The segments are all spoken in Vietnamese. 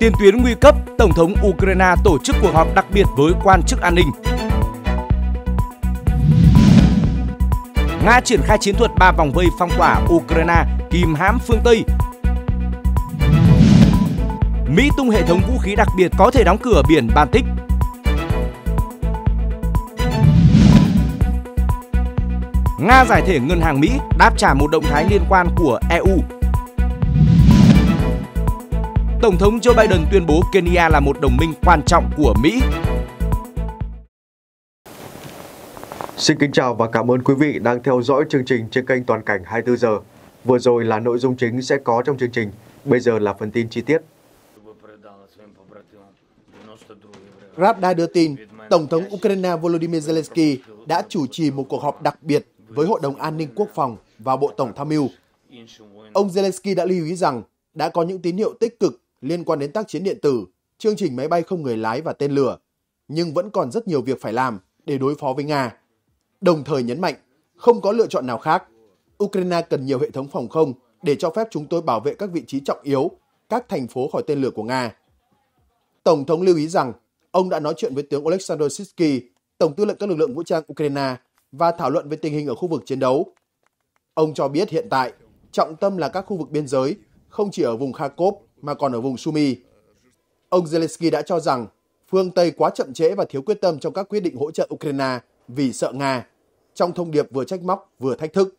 Tiền tuyến nguy cấp, Tổng thống Ukraine tổ chức cuộc họp đặc biệt với quan chức an ninh. Nga triển khai chiến thuật ba vòng vây phong tỏa Ukraine, kìm hãm phương Tây. Mỹ tung hệ thống vũ khí đặc biệt có thể đóng cửa biển Baltic. Nga giải thể ngân hàng Mỹ đáp trả một động thái liên quan của EU. Tổng thống Joe Biden tuyên bố Kenya là một đồng minh quan trọng của Mỹ. Xin kính chào và cảm ơn quý vị đang theo dõi chương trình trên kênh Toàn cảnh 24 giờ. Vừa rồi là nội dung chính sẽ có trong chương trình, bây giờ là phần tin chi tiết. Ravda đưa tin, Tổng thống Ukraine Volodymyr Zelensky đã chủ trì một cuộc họp đặc biệt với Hội đồng An ninh Quốc phòng và Bộ Tổng tham mưu. Ông Zelensky đã lưu ý rằng đã có những tín hiệu tích cực liên quan đến tác chiến điện tử, chương trình máy bay không người lái và tên lửa, nhưng vẫn còn rất nhiều việc phải làm để đối phó với Nga. Đồng thời nhấn mạnh, không có lựa chọn nào khác. Ukraine cần nhiều hệ thống phòng không để cho phép chúng tôi bảo vệ các vị trí trọng yếu, các thành phố khỏi tên lửa của Nga. Tổng thống lưu ý rằng, ông đã nói chuyện với tướng Oleksandr Sitsky, Tổng tư lệnh các lực lượng vũ trang Ukraine và thảo luận về tình hình ở khu vực chiến đấu. Ông cho biết hiện tại, trọng tâm là các khu vực biên giới, không chỉ ở vùng Kharkov mà còn ở vùng Sumi, Ông Zelensky đã cho rằng phương Tây quá chậm trễ và thiếu quyết tâm trong các quyết định hỗ trợ Ukraine vì sợ Nga, trong thông điệp vừa trách móc vừa thách thức.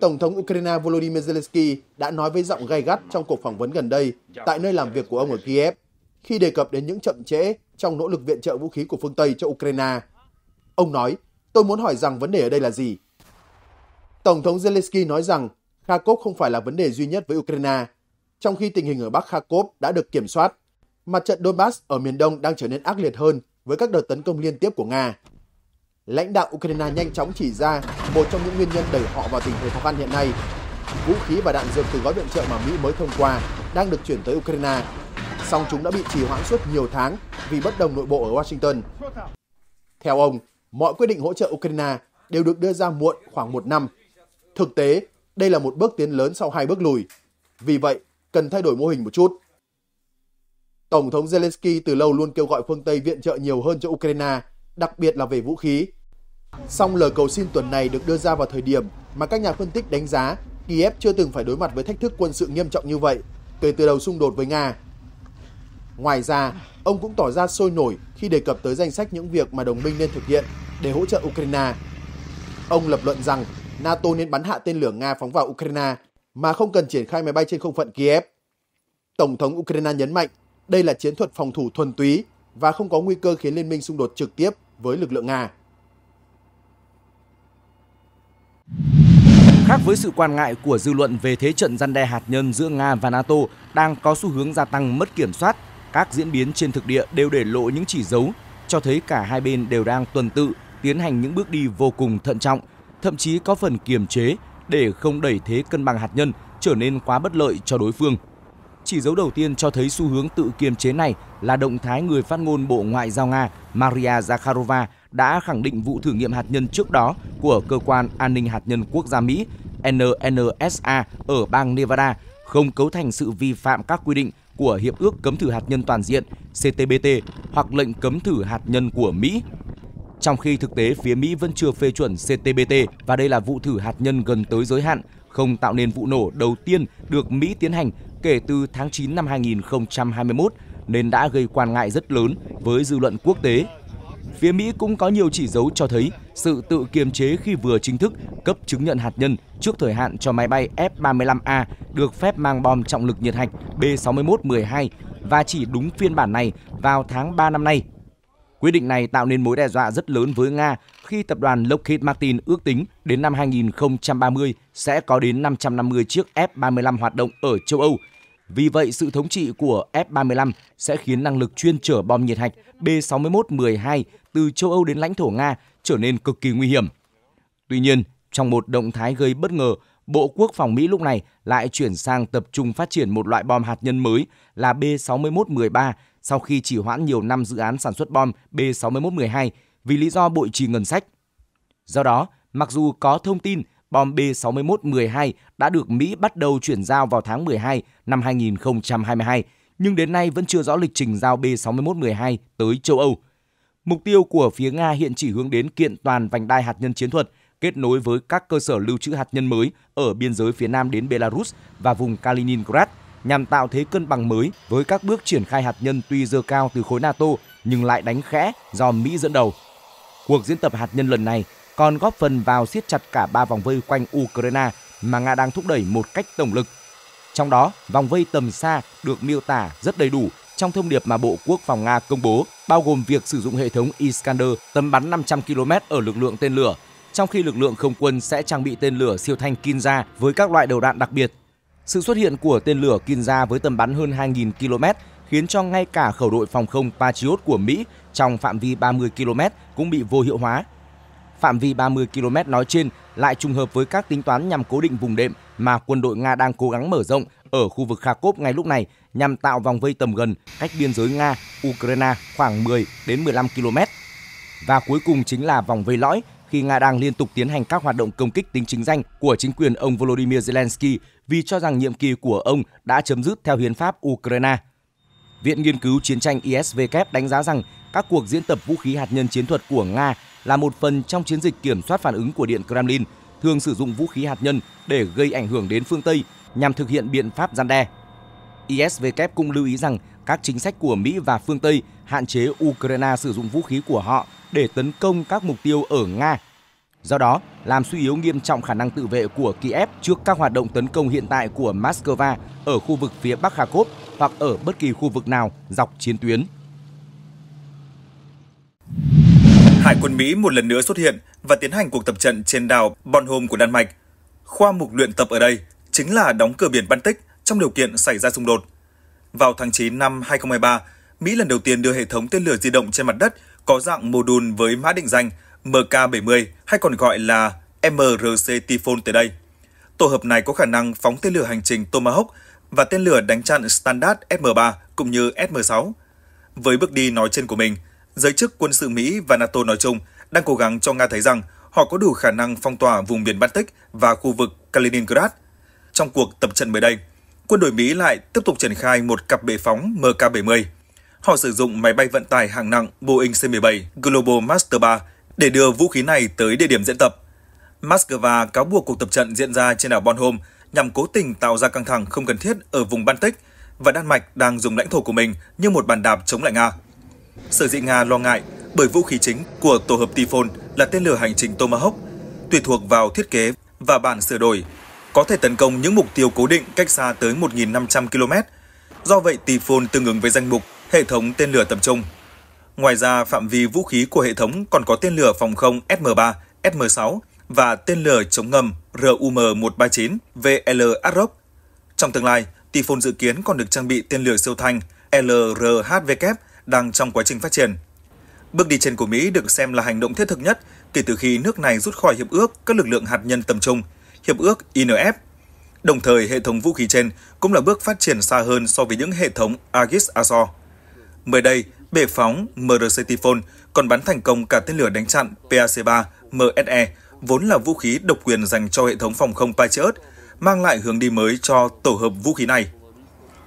Tổng thống Ukraine Volodymyr Zelensky đã nói với giọng gay gắt trong cuộc phỏng vấn gần đây tại nơi làm việc của ông ở Kiev khi đề cập đến những chậm trễ trong nỗ lực viện trợ vũ khí của phương Tây cho Ukraine. Ông nói, tôi muốn hỏi rằng vấn đề ở đây là gì? Tổng thống Zelensky nói rằng Kharkov không phải là vấn đề duy nhất với Ukraine, trong khi tình hình ở Bắc Kharkov đã được kiểm soát. Mặt trận Donbass ở miền đông đang trở nên ác liệt hơn với các đợt tấn công liên tiếp của Nga. Lãnh đạo Ukraine nhanh chóng chỉ ra một trong những nguyên nhân đẩy họ vào tình thế khó khăn hiện nay. Vũ khí và đạn dược từ gói viện trợ mà Mỹ mới thông qua đang được chuyển tới Ukraine, song chúng đã bị trì hoãn suốt nhiều tháng vì bất đồng nội bộ ở Washington. Theo ông, mọi quyết định hỗ trợ Ukraine đều được đưa ra muộn khoảng một năm. Thực tế, đây là một bước tiến lớn sau hai bước lùi. Vì vậy, cần thay đổi mô hình một chút. Tổng thống Zelensky từ lâu luôn kêu gọi phương Tây viện trợ nhiều hơn cho Ukraine, đặc biệt là về vũ khí. Song lời cầu xin tuần này được đưa ra vào thời điểm mà các nhà phân tích đánh giá Kiev chưa từng phải đối mặt với thách thức quân sự nghiêm trọng như vậy kể từ đầu xung đột với Nga. Ngoài ra, ông cũng tỏ ra sôi nổi khi đề cập tới danh sách những việc mà đồng minh nên thực hiện để hỗ trợ Ukraine. Ông lập luận rằng NATO nên bắn hạ tên lửa Nga phóng vào Ukraine mà không cần triển khai máy bay trên không phận Kiev. Tổng thống Ukraine nhấn mạnh đây là chiến thuật phòng thủ thuần túy và không có nguy cơ khiến liên minh xung đột trực tiếp với lực lượng Nga. Khác với sự quan ngại của dư luận về thế trận răn đe hạt nhân giữa Nga và NATO đang có xu hướng gia tăng mất kiểm soát, các diễn biến trên thực địa đều để lộ những chỉ dấu cho thấy cả hai bên đều đang tuần tự tiến hành những bước đi vô cùng thận trọng, thậm chí có phần kiềm chế để không đẩy thế cân bằng hạt nhân trở nên quá bất lợi cho đối phương. Chỉ dấu đầu tiên cho thấy xu hướng tự kiềm chế này là động thái người phát ngôn Bộ Ngoại giao Nga Maria Zakharova đã khẳng định vụ thử nghiệm hạt nhân trước đó của Cơ quan An ninh Hạt nhân Quốc gia Mỹ NNSA ở bang Nevada không cấu thành sự vi phạm các quy định của Hiệp ước Cấm thử hạt nhân toàn diện CTBT hoặc lệnh cấm thử hạt nhân của Mỹ. Trong khi thực tế phía Mỹ vẫn chưa phê chuẩn CTBT và đây là vụ thử hạt nhân gần tới giới hạn, không tạo nên vụ nổ đầu tiên được Mỹ tiến hành kể từ tháng 9 năm 2021 nên đã gây quan ngại rất lớn với dư luận quốc tế. Phía Mỹ cũng có nhiều chỉ dấu cho thấy sự tự kiềm chế khi vừa chính thức cấp chứng nhận hạt nhân trước thời hạn cho máy bay F-35A được phép mang bom trọng lực nhiệt hạch B-61-12 và chỉ đúng phiên bản này vào tháng 3 năm nay. Quyết định này tạo nên mối đe dọa rất lớn với Nga khi tập đoàn Lockheed Martin ước tính đến năm 2030 sẽ có đến 550 chiếc F-35 hoạt động ở châu Âu. Vì vậy, sự thống trị của F-35 sẽ khiến năng lực chuyên chở bom nhiệt hạch B-61-12 từ châu Âu đến lãnh thổ Nga trở nên cực kỳ nguy hiểm. Tuy nhiên, trong một động thái gây bất ngờ, Bộ Quốc phòng Mỹ lúc này lại chuyển sang tập trung phát triển một loại bom hạt nhân mới là B-61-13 sau khi chỉ hoãn nhiều năm dự án sản xuất bom B-61-12 vì lý do bội trì ngân sách. Do đó, mặc dù có thông tin bom B-61-12 đã được Mỹ bắt đầu chuyển giao vào tháng 12 năm 2022, nhưng đến nay vẫn chưa rõ lịch trình giao B-6112 tới châu Âu. Mục tiêu của phía Nga hiện chỉ hướng đến kiện toàn vành đai hạt nhân chiến thuật, kết nối với các cơ sở lưu trữ hạt nhân mới ở biên giới phía nam đến Belarus và vùng Kaliningrad nhằm tạo thế cân bằng mới với các bước triển khai hạt nhân tuy dơ cao từ khối NATO nhưng lại đánh khẽ do Mỹ dẫn đầu. Cuộc diễn tập hạt nhân lần này còn góp phần vào siết chặt cả ba vòng vây quanh Ukraine mà Nga đang thúc đẩy một cách tổng lực. Trong đó, vòng vây tầm xa được miêu tả rất đầy đủ trong thông điệp mà Bộ Quốc phòng Nga công bố, bao gồm việc sử dụng hệ thống Iskander tầm bắn 500 km ở lực lượng tên lửa, trong khi lực lượng không quân sẽ trang bị tên lửa siêu thanh Kinza với các loại đầu đạn đặc biệt. Sự xuất hiện của tên lửa Kinza với tầm bắn hơn 2.000 km khiến cho ngay cả khẩu đội phòng không Patriot của Mỹ trong phạm vi 30 km cũng bị vô hiệu hóa. Phạm vi 30 km nói trên lại trùng hợp với các tính toán nhằm cố định vùng đệm mà quân đội Nga đang cố gắng mở rộng ở khu vực Kharkov ngay lúc này nhằm tạo vòng vây tầm gần cách biên giới Nga, Ukraine khoảng 10 đến 15 km. Và cuối cùng chính là vòng vây lõi khi Nga đang liên tục tiến hành các hoạt động công kích tính chính danh của chính quyền ông Volodymyr Zelensky vì cho rằng nhiệm kỳ của ông đã chấm dứt theo hiến pháp Ukraine. Viện Nghiên cứu Chiến tranh ISW đánh giá rằng các cuộc diễn tập vũ khí hạt nhân chiến thuật của Nga là một phần trong chiến dịch kiểm soát phản ứng của Điện Kremlin, thường sử dụng vũ khí hạt nhân để gây ảnh hưởng đến phương Tây nhằm thực hiện biện pháp gian đe. ISW cũng lưu ý rằng các chính sách của Mỹ và phương Tây hạn chế Ukraine sử dụng vũ khí của họ để tấn công các mục tiêu ở Nga. Do đó, làm suy yếu nghiêm trọng khả năng tự vệ của Kiev trước các hoạt động tấn công hiện tại của Moscow ở khu vực phía Bắc Kharkov hoặc ở bất kỳ khu vực nào dọc chiến tuyến. Hải quân Mỹ một lần nữa xuất hiện và tiến hành cuộc tập trận trên đảo Bornholm của Đan Mạch. Khoa mục luyện tập ở đây chính là đóng cửa biển Baltic trong điều kiện xảy ra xung đột. Vào tháng 9 năm 2023, Mỹ lần đầu tiên đưa hệ thống tên lửa di động trên mặt đất có dạng mô đun với mã định danh MK-70 hay còn gọi là MRC Typhoon tới đây. Tổ hợp này có khả năng phóng tên lửa hành trình Tomahawk và tên lửa đánh chặn Standard SM-3 cũng như SM-6. Với bước đi nói trên của mình, giới chức quân sự Mỹ và NATO nói chung đang cố gắng cho Nga thấy rằng họ có đủ khả năng phong tỏa vùng biển Baltic và khu vực Kaliningrad. Trong cuộc tập trận mới đây, quân đội Mỹ lại tiếp tục triển khai một cặp bệ phóng MK-70. Họ sử dụng máy bay vận tải hạng nặng Boeing C-17 Global Master 3 để đưa vũ khí này tới địa điểm diễn tập. Moscow cáo buộc cuộc tập trận diễn ra trên đảo Bornholm nhằm cố tình tạo ra căng thẳng không cần thiết ở vùng Baltic và Đan Mạch đang dùng lãnh thổ của mình như một bàn đạp chống lại Nga. Sở dĩ Nga lo ngại bởi vũ khí chính của tổ hợp Typhoon là tên lửa hành trình Tomahawk, tùy thuộc vào thiết kế và bản sửa đổi, có thể tấn công những mục tiêu cố định cách xa tới 1.500 km. Do vậy, Typhoon tương ứng với danh mục hệ thống tên lửa tầm trung. Ngoài ra, phạm vi vũ khí của hệ thống còn có tên lửa phòng không SM-3, SM-6 và tên lửa chống ngầm RUM-139 VL Arrow. Trong tương lai, Typhoon dự kiến còn được trang bị tên lửa siêu thanh LRHW đang trong quá trình phát triển. Bước đi trên của Mỹ được xem là hành động thiết thực nhất kể từ khi nước này rút khỏi hiệp ước các lực lượng hạt nhân tầm trung, hiệp ước INF. Đồng thời, hệ thống vũ khí trên cũng là bước phát triển xa hơn so với những hệ thống Aegis Azor. Mới đây, bệ phóng MRCT Phone còn bắn thành công cả tên lửa đánh chặn PAC-3 MSE, vốn là vũ khí độc quyền dành cho hệ thống phòng không Patriot, mang lại hướng đi mới cho tổ hợp vũ khí này.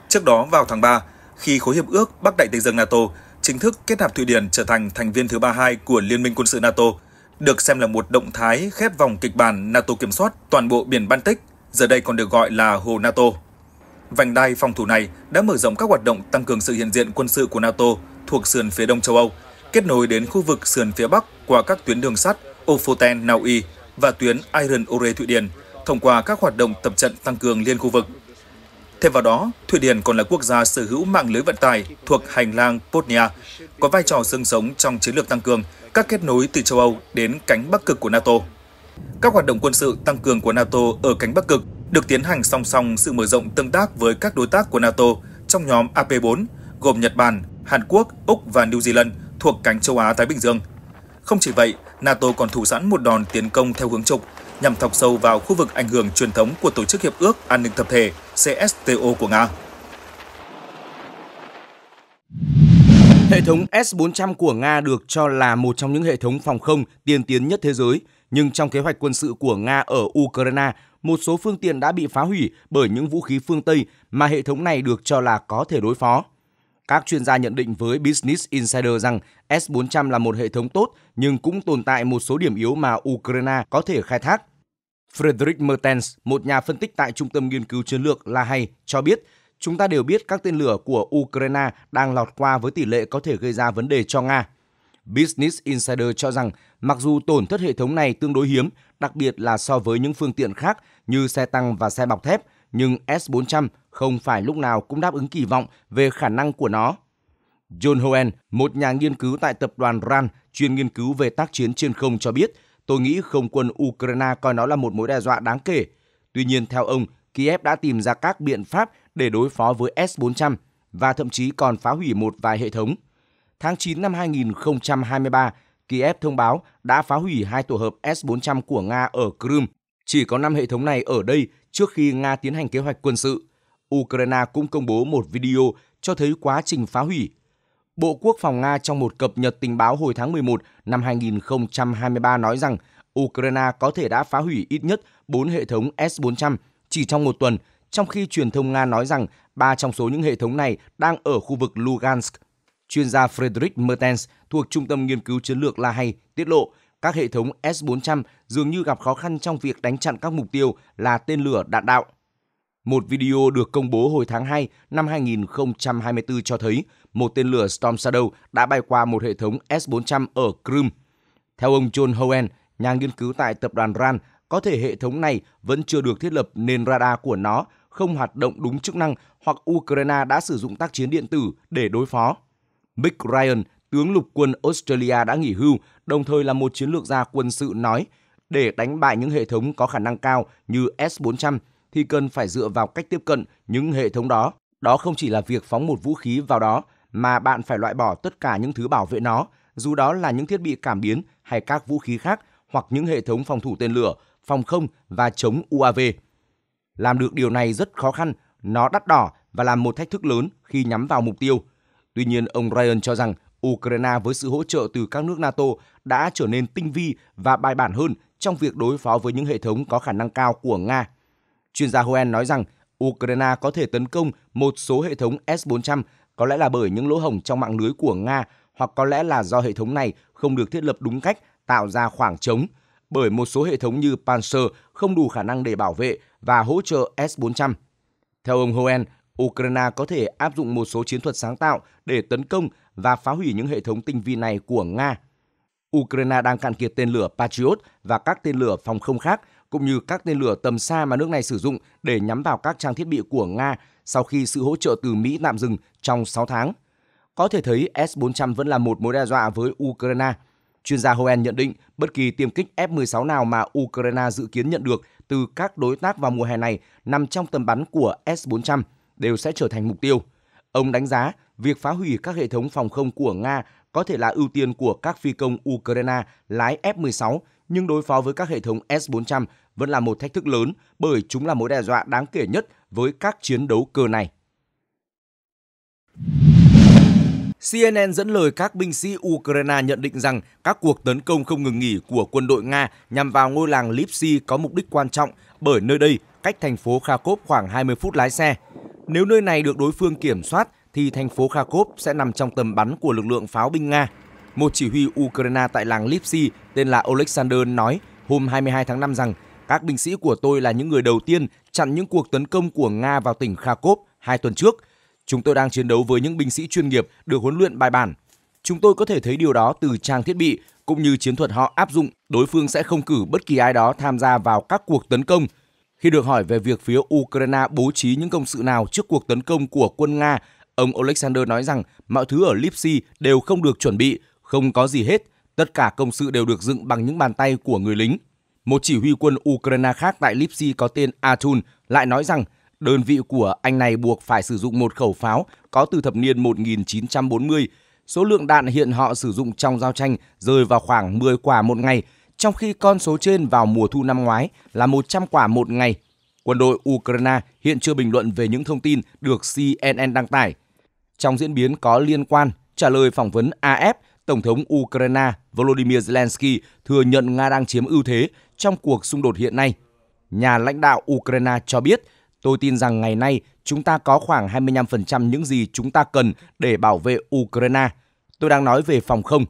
Trước đó, vào tháng 3, khi khối hiệp ước Bắc Đại Tây Dương NATO chính thức kết nạp Thụy Điển trở thành thành viên thứ 32 của Liên minh quân sự NATO, được xem là một động thái khép vòng kịch bản NATO kiểm soát toàn bộ biển Baltic, giờ đây còn được gọi là Hồ NATO. Vành đai phòng thủ này đã mở rộng các hoạt động tăng cường sự hiện diện quân sự của NATO thuộc sườn phía đông châu Âu, kết nối đến khu vực sườn phía bắc qua các tuyến đường sắt Ofoten, Na Uy và tuyến Iron Ore Thụy Điển thông qua các hoạt động tập trận tăng cường liên khu vực. Thêm vào đó, Thụy Điển còn là quốc gia sở hữu mạng lưới vận tải thuộc hành lang Potnia, có vai trò xương sống trong chiến lược tăng cường các kết nối từ châu Âu đến cánh Bắc Cực của NATO. Các hoạt động quân sự tăng cường của NATO ở cánh Bắc Cực được tiến hành song song sự mở rộng tương tác với các đối tác của NATO trong nhóm AP4 gồm Nhật Bản, Hàn Quốc, Úc và New Zealand thuộc cánh châu Á Thái Bình Dương. Không chỉ vậy, NATO còn thủ sẵn một đòn tiến công theo hướng trục nhằm thọc sâu vào khu vực ảnh hưởng truyền thống của Tổ chức Hiệp ước An ninh Thập thể CSTO của Nga. Hệ thống S-400 của Nga được cho là một trong những hệ thống phòng không tiên tiến nhất thế giới, Nhưng trong kế hoạch quân sự của Nga ở Ukraine, một số phương tiện đã bị phá hủy bởi những vũ khí phương Tây mà hệ thống này được cho là có thể đối phó. Các chuyên gia nhận định với Business Insider rằng S-400 là một hệ thống tốt nhưng cũng tồn tại một số điểm yếu mà Ukraine có thể khai thác. Frederick Mertens, một nhà phân tích tại Trung tâm Nghiên cứu Chiến lược La Hay, cho biết chúng ta đều biết các tên lửa của Ukraine đang lọt qua với tỷ lệ có thể gây ra vấn đề cho Nga. Business Insider cho rằng mặc dù tổn thất hệ thống này tương đối hiếm, đặc biệt là so với những phương tiện khác như xe tăng và xe bọc thép, nhưng S-400 không phải lúc nào cũng đáp ứng kỳ vọng về khả năng của nó. John Hoen, một nhà nghiên cứu tại tập đoàn RAN chuyên nghiên cứu về tác chiến trên không cho biết, tôi nghĩ không quân Ukraine coi nó là một mối đe dọa đáng kể. Tuy nhiên, theo ông, Kiev đã tìm ra các biện pháp để đối phó với S-400 và thậm chí còn phá hủy một vài hệ thống. Tháng 9 năm 2023, Kiev thông báo đã phá hủy hai tổ hợp S-400 của Nga ở Crimea. Chỉ có 5 hệ thống này ở đây trước khi Nga tiến hành kế hoạch quân sự. Ukraine cũng công bố một video cho thấy quá trình phá hủy. Bộ Quốc phòng Nga trong một cập nhật tình báo hồi tháng 11 năm 2023 nói rằng Ukraine có thể đã phá hủy ít nhất 4 hệ thống S-400 chỉ trong một tuần, trong khi truyền thông Nga nói rằng ba trong số những hệ thống này đang ở khu vực Lugansk. Chuyên gia Frederick Mertens thuộc Trung tâm Nghiên cứu Chiến lược La Hay tiết lộ các hệ thống S-400 dường như gặp khó khăn trong việc đánh chặn các mục tiêu là tên lửa đạn đạo. Một video được công bố hồi tháng 2 năm 2024 cho thấy một tên lửa Storm Shadow đã bay qua một hệ thống S-400 ở Crimea. Theo ông John Hoen, nhà nghiên cứu tại tập đoàn RAN, có thể hệ thống này vẫn chưa được thiết lập nên radar của nó không hoạt động đúng chức năng hoặc Ukraine đã sử dụng tác chiến điện tử để đối phó. Mick Ryan, tướng lục quân Australia đã nghỉ hưu, đồng thời là một chiến lược gia quân sự nói, để đánh bại những hệ thống có khả năng cao như S-400 thì cần phải dựa vào cách tiếp cận những hệ thống đó. Đó không chỉ là việc phóng một vũ khí vào đó, mà bạn phải loại bỏ tất cả những thứ bảo vệ nó, dù đó là những thiết bị cảm biến hay các vũ khí khác hoặc những hệ thống phòng thủ tên lửa, phòng không và chống UAV. Làm được điều này rất khó khăn, nó đắt đỏ và là một thách thức lớn khi nhắm vào mục tiêu. Tuy nhiên, ông Ryan cho rằng Ukraine với sự hỗ trợ từ các nước NATO đã trở nên tinh vi và bài bản hơn trong việc đối phó với những hệ thống có khả năng cao của Nga. Chuyên gia Hoen nói rằng Ukraine có thể tấn công một số hệ thống S-400 có lẽ là bởi những lỗ hổng trong mạng lưới của Nga hoặc có lẽ là do hệ thống này không được thiết lập đúng cách tạo ra khoảng trống bởi một số hệ thống như Panzer không đủ khả năng để bảo vệ và hỗ trợ S-400. Theo ông Hoen, Ukraine có thể áp dụng một số chiến thuật sáng tạo để tấn công và phá hủy những hệ thống tinh vi này của Nga. Ukraine đang cạn kiệt tên lửa Patriot và các tên lửa phòng không khác, cũng như các tên lửa tầm xa mà nước này sử dụng để nhắm vào các trang thiết bị của Nga sau khi sự hỗ trợ từ Mỹ tạm dừng trong 6 tháng. Có thể thấy S-400 vẫn là một mối đe dọa với Ukraine. Chuyên gia Hoen nhận định bất kỳ tiêm kích F-16 nào mà Ukraine dự kiến nhận được từ các đối tác vào mùa hè này nằm trong tầm bắn của S-400 đều sẽ trở thành mục tiêu. Ông đánh giá việc phá hủy các hệ thống phòng không của Nga có thể là ưu tiên của các phi công Ukraine lái F-16, nhưng đối phó với các hệ thống S-400 vẫn là một thách thức lớn bởi chúng là mối đe dọa đáng kể nhất với các chiến đấu cơ này. CNN dẫn lời các binh sĩ Ukraine nhận định rằng các cuộc tấn công không ngừng nghỉ của quân đội Nga nhằm vào ngôi làng Lipsy có mục đích quan trọng bởi nơi đây cách thành phố Kharkov khoảng 20 phút lái xe. Nếu nơi này được đối phương kiểm soát thì thành phố Kharkov sẽ nằm trong tầm bắn của lực lượng pháo binh Nga. Một chỉ huy Ukraine tại làng Lipsy tên là Alexander nói hôm 22 tháng 5 rằng các binh sĩ của tôi là những người đầu tiên chặn những cuộc tấn công của Nga vào tỉnh Kharkov hai tuần trước. Chúng tôi đang chiến đấu với những binh sĩ chuyên nghiệp được huấn luyện bài bản. Chúng tôi có thể thấy điều đó từ trang thiết bị cũng như chiến thuật họ áp dụng. Đối phương sẽ không cử bất kỳ ai đó tham gia vào các cuộc tấn công. Khi được hỏi về việc phía Ukraine bố trí những công sự nào trước cuộc tấn công của quân Nga, ông Alexander nói rằng mọi thứ ở Lipsy đều không được chuẩn bị, không có gì hết. Tất cả công sự đều được dựng bằng những bàn tay của người lính. Một chỉ huy quân Ukraine khác tại Lipsy có tên Atun lại nói rằng đơn vị của anh này buộc phải sử dụng một khẩu pháo có từ thập niên 1940. Số lượng đạn hiện họ sử dụng trong giao tranh rơi vào khoảng 10 quả một ngày, trong khi con số trên vào mùa thu năm ngoái là 100 quả một ngày. Quân đội Ukraine hiện chưa bình luận về những thông tin được CNN đăng tải. Trong diễn biến có liên quan, trả lời phỏng vấn AF, Tổng thống Ukraine Volodymyr Zelensky thừa nhận Nga đang chiếm ưu thế trong cuộc xung đột hiện nay. Nhà lãnh đạo Ukraine cho biết, tôi tin rằng ngày nay chúng ta có khoảng 25% những gì chúng ta cần để bảo vệ Ukraine. Tôi đang nói về phòng không.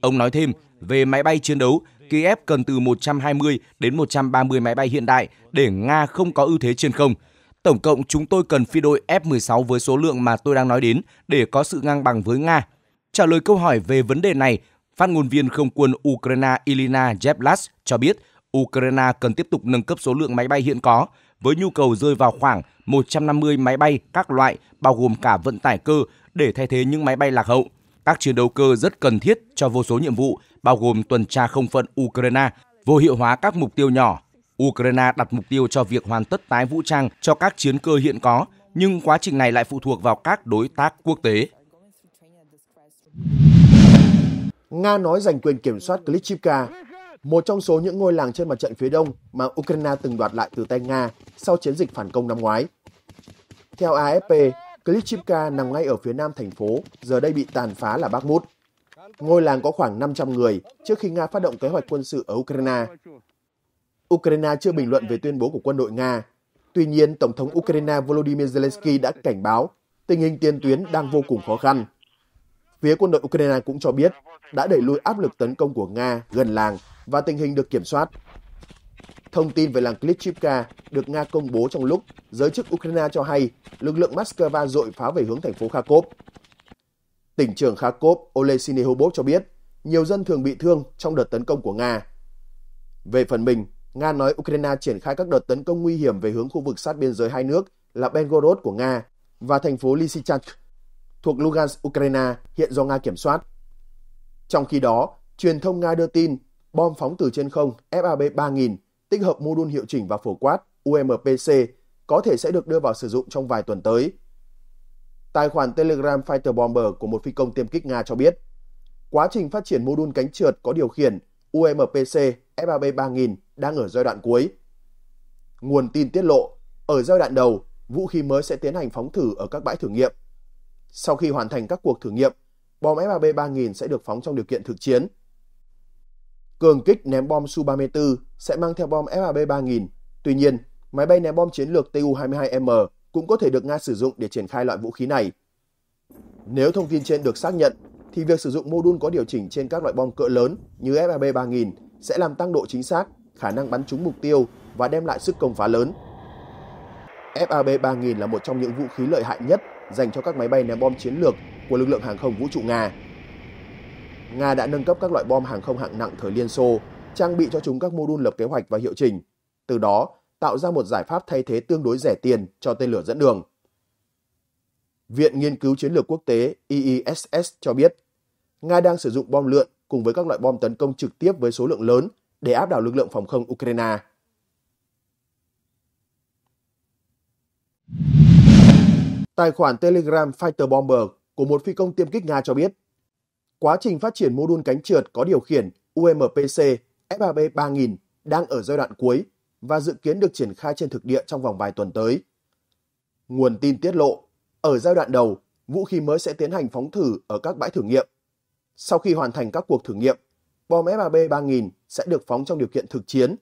Ông nói thêm, về máy bay chiến đấu, Kiev cần từ 120 đến 130 máy bay hiện đại để Nga không có ưu thế trên không. Tổng cộng chúng tôi cần phi đội F-16 với số lượng mà tôi đang nói đến để có sự ngang bằng với Nga. Trả lời câu hỏi về vấn đề này, phát ngôn viên không quân Ukraine Ilina Jeblas cho biết Ukraine cần tiếp tục nâng cấp số lượng máy bay hiện có với nhu cầu rơi vào khoảng 150 máy bay các loại bao gồm cả vận tải cơ để thay thế những máy bay lạc hậu. Các chiến đấu cơ rất cần thiết cho vô số nhiệm vụ bao gồm tuần tra không phận Ukraine, vô hiệu hóa các mục tiêu nhỏ. Ukraine đặt mục tiêu cho việc hoàn tất tái vũ trang cho các chiến cơ hiện có, nhưng quá trình này lại phụ thuộc vào các đối tác quốc tế. Nga nói giành quyền kiểm soát Klitschivka, một trong số những ngôi làng trên mặt trận phía đông mà Ukraine từng đoạt lại từ tay Nga sau chiến dịch phản công năm ngoái. Theo AFP, Klitschivka nằm ngay ở phía nam thành phố, giờ đây bị tàn phá là Bakhmut. Ngôi làng có khoảng 500 người trước khi Nga phát động kế hoạch quân sự ở Ukraine. Ukraine chưa bình luận về tuyên bố của quân đội Nga. Tuy nhiên, Tổng thống Ukraine Volodymyr Zelensky đã cảnh báo tình hình tiền tuyến đang vô cùng khó khăn. Phía quân đội Ukraine cũng cho biết đã đẩy lùi áp lực tấn công của Nga gần làng và tình hình được kiểm soát. Thông tin về làng Klitschivka được Nga công bố trong lúc giới chức Ukraine cho hay lực lượng Moscow dội pháo về hướng thành phố Kharkov. Tỉnh trưởng Kharkov Oleksiy Hobov cho biết nhiều dân thường bị thương trong đợt tấn công của Nga. Về phần mình, Nga nói Ukraine triển khai các đợt tấn công nguy hiểm về hướng khu vực sát biên giới hai nước là Belgorod của Nga và thành phố Lysychansk thuộc Lugansk, Ukraine hiện do Nga kiểm soát. Trong khi đó, truyền thông Nga đưa tin bom phóng từ trên không FAB-3000 tích hợp mô đun hiệu chỉnh và phổ quát UMPC có thể sẽ được đưa vào sử dụng trong vài tuần tới. Tài khoản Telegram Fighter Bomber của một phi công tiêm kích Nga cho biết, quá trình phát triển mô đun cánh trượt có điều khiển UMPC FAB-3000 đang ở giai đoạn cuối. Nguồn tin tiết lộ, ở giai đoạn đầu, vũ khí mới sẽ tiến hành phóng thử ở các bãi thử nghiệm. Sau khi hoàn thành các cuộc thử nghiệm, bom FAB-3000 sẽ được phóng trong điều kiện thực chiến. Cường kích ném bom Su-34 sẽ mang theo bom FAB-3000. Tuy nhiên, máy bay ném bom chiến lược Tu-22M cũng có thể được Nga sử dụng để triển khai loại vũ khí này. Nếu thông tin trên được xác nhận, thì việc sử dụng mô đun có điều chỉnh trên các loại bom cỡ lớn như FAB-3000 sẽ làm tăng độ chính xác, khả năng bắn trúng mục tiêu và đem lại sức công phá lớn. FAB-3000 là một trong những vũ khí lợi hại nhất dành cho các máy bay ném bom chiến lược của lực lượng hàng không vũ trụ Nga. Nga đã nâng cấp các loại bom hàng không hạng nặng thời Liên Xô, trang bị cho chúng các mô đun lập kế hoạch và hiệu chỉnh, từ đó tạo ra một giải pháp thay thế tương đối rẻ tiền cho tên lửa dẫn đường. Viện Nghiên cứu Chiến lược Quốc tế IISS cho biết, Nga đang sử dụng bom lượn cùng với các loại bom tấn công trực tiếp với số lượng lớn để áp đảo lực lượng phòng không Ukraine. Tài khoản Telegram Fighter Bomber của một phi công tiêm kích Nga cho biết, quá trình phát triển mô đun cánh trượt có điều khiển UMPC FAB-3000 đang ở giai đoạn cuối và dự kiến được triển khai trên thực địa trong vòng vài tuần tới. Nguồn tin tiết lộ, ở giai đoạn đầu, vũ khí mới sẽ tiến hành phóng thử ở các bãi thử nghiệm. Sau khi hoàn thành các cuộc thử nghiệm, bom FAB-3000 sẽ được phóng trong điều kiện thực chiến.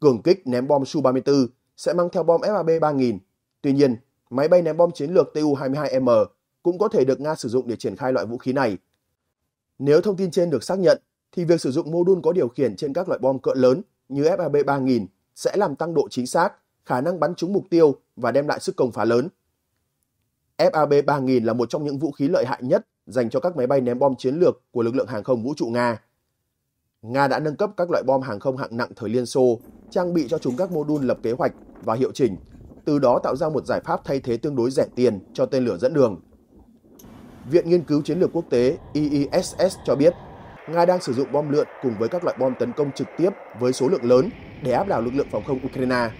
Cường kích ném bom Su-34 sẽ mang theo bom FAB-3000. Tuy nhiên, máy bay ném bom chiến lược Tu-22M cũng có thể được Nga sử dụng để triển khai loại vũ khí này. Nếu thông tin trên được xác nhận, thì việc sử dụng mô đun có điều khiển trên các loại bom cỡ lớn như FAB-3000 sẽ làm tăng độ chính xác, khả năng bắn trúng mục tiêu và đem lại sức công phá lớn. FAB-3000 là một trong những vũ khí lợi hại nhất dành cho các máy bay ném bom chiến lược của lực lượng hàng không vũ trụ Nga. Nga đã nâng cấp các loại bom hàng không hạng nặng thời Liên Xô, trang bị cho chúng các mô đun lập kế hoạch và hiệu chỉnh, từ đó tạo ra một giải pháp thay thế tương đối rẻ tiền cho tên lửa dẫn đường. Viện Nghiên cứu Chiến lược Quốc tế IISS cho biết, Nga đang sử dụng bom lượn cùng với các loại bom tấn công trực tiếp với số lượng lớn để áp đảo lực lượng phòng không Ukraine.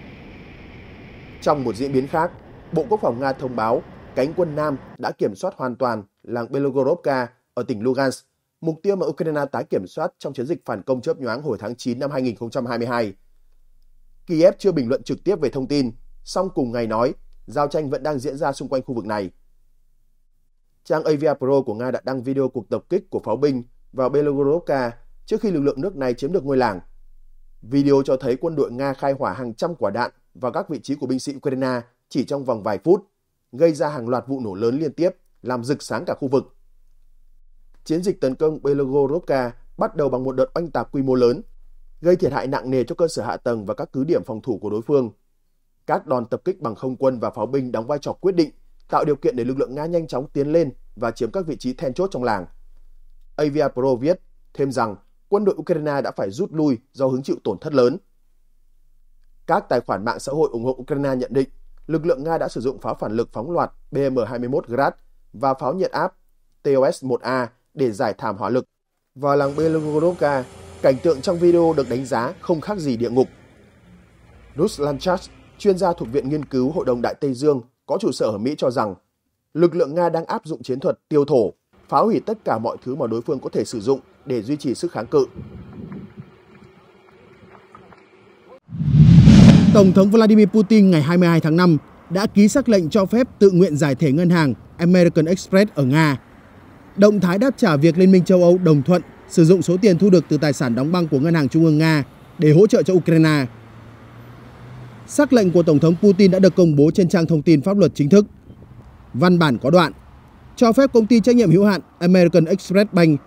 Trong một diễn biến khác, Bộ Quốc phòng Nga thông báo cánh quân Nam đã kiểm soát hoàn toàn làng Belogorovka ở tỉnh Lugansk, mục tiêu mà Ukraine tái kiểm soát trong chiến dịch phản công chớp nhoáng hồi tháng 9 năm 2022. Kiev chưa bình luận trực tiếp về thông tin, song cùng ngày nói giao tranh vẫn đang diễn ra xung quanh khu vực này. trang Avia Pro của Nga đã đăng video cuộc tập kích của pháo binh vào Belogorovka trước khi lực lượng nước này chiếm được ngôi làng. Video cho thấy quân đội Nga khai hỏa hàng trăm quả đạn vào các vị trí của binh sĩ Ukraine chỉ trong vòng vài phút, gây ra hàng loạt vụ nổ lớn liên tiếp, làm rực sáng cả khu vực. Chiến dịch tấn công Belogorovka bắt đầu bằng một đợt oanh tạc quy mô lớn, gây thiệt hại nặng nề cho cơ sở hạ tầng và các cứ điểm phòng thủ của đối phương. Các đòn tập kích bằng không quân và pháo binh đóng vai trò quyết định, tạo điều kiện để lực lượng Nga nhanh chóng tiến lên và chiếm các vị trí then chốt trong làng. Avia Pro viết thêm rằng quân đội Ukraine đã phải rút lui do hứng chịu tổn thất lớn. Các tài khoản mạng xã hội ủng hộ Ukraine nhận định lực lượng Nga đã sử dụng pháo phản lực phóng loạt BM-21 Grad và pháo nhiệt áp TOS-1A để giải thảm hỏa lực. Vào làng Belogorovka, cảnh tượng trong video được đánh giá không khác gì địa ngục. Ruslan Lanchas, chuyên gia thuộc Viện Nghiên cứu Hội đồng Đại Tây Dương có trụ sở ở Mỹ cho rằng lực lượng Nga đang áp dụng chiến thuật tiêu thổ, phá hủy tất cả mọi thứ mà đối phương có thể sử dụng để duy trì sức kháng cự. Tổng thống Vladimir Putin ngày 22 tháng 5 đã ký sắc lệnh cho phép tự nguyện giải thể ngân hàng American Express ở Nga. Động thái đáp trả việc Liên minh châu Âu đồng thuận, sử dụng số tiền thu được từ tài sản đóng băng của Ngân hàng Trung ương Nga để hỗ trợ cho Ukraine. Sắc lệnh của Tổng thống Putin đã được công bố trên trang thông tin pháp luật chính thức. Văn bản có đoạn, cho phép công ty trách nhiệm hữu hạn American Express Bank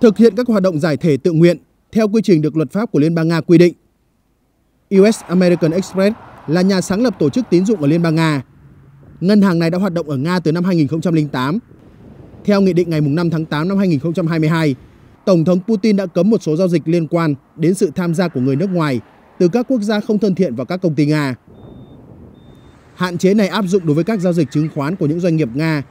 thực hiện các hoạt động giải thể tự nguyện theo quy trình được luật pháp của Liên bang Nga quy định. US American Express là nhà sáng lập tổ chức tín dụng ở Liên bang Nga. Ngân hàng này đã hoạt động ở Nga từ năm 2008. Theo nghị định ngày 5 tháng 8 năm 2022, Tổng thống Putin đã cấm một số giao dịch liên quan đến sự tham gia của người nước ngoài từ các quốc gia không thân thiện vào các công ty Nga. Hạn chế này áp dụng đối với các giao dịch chứng khoán của những doanh nghiệp Nga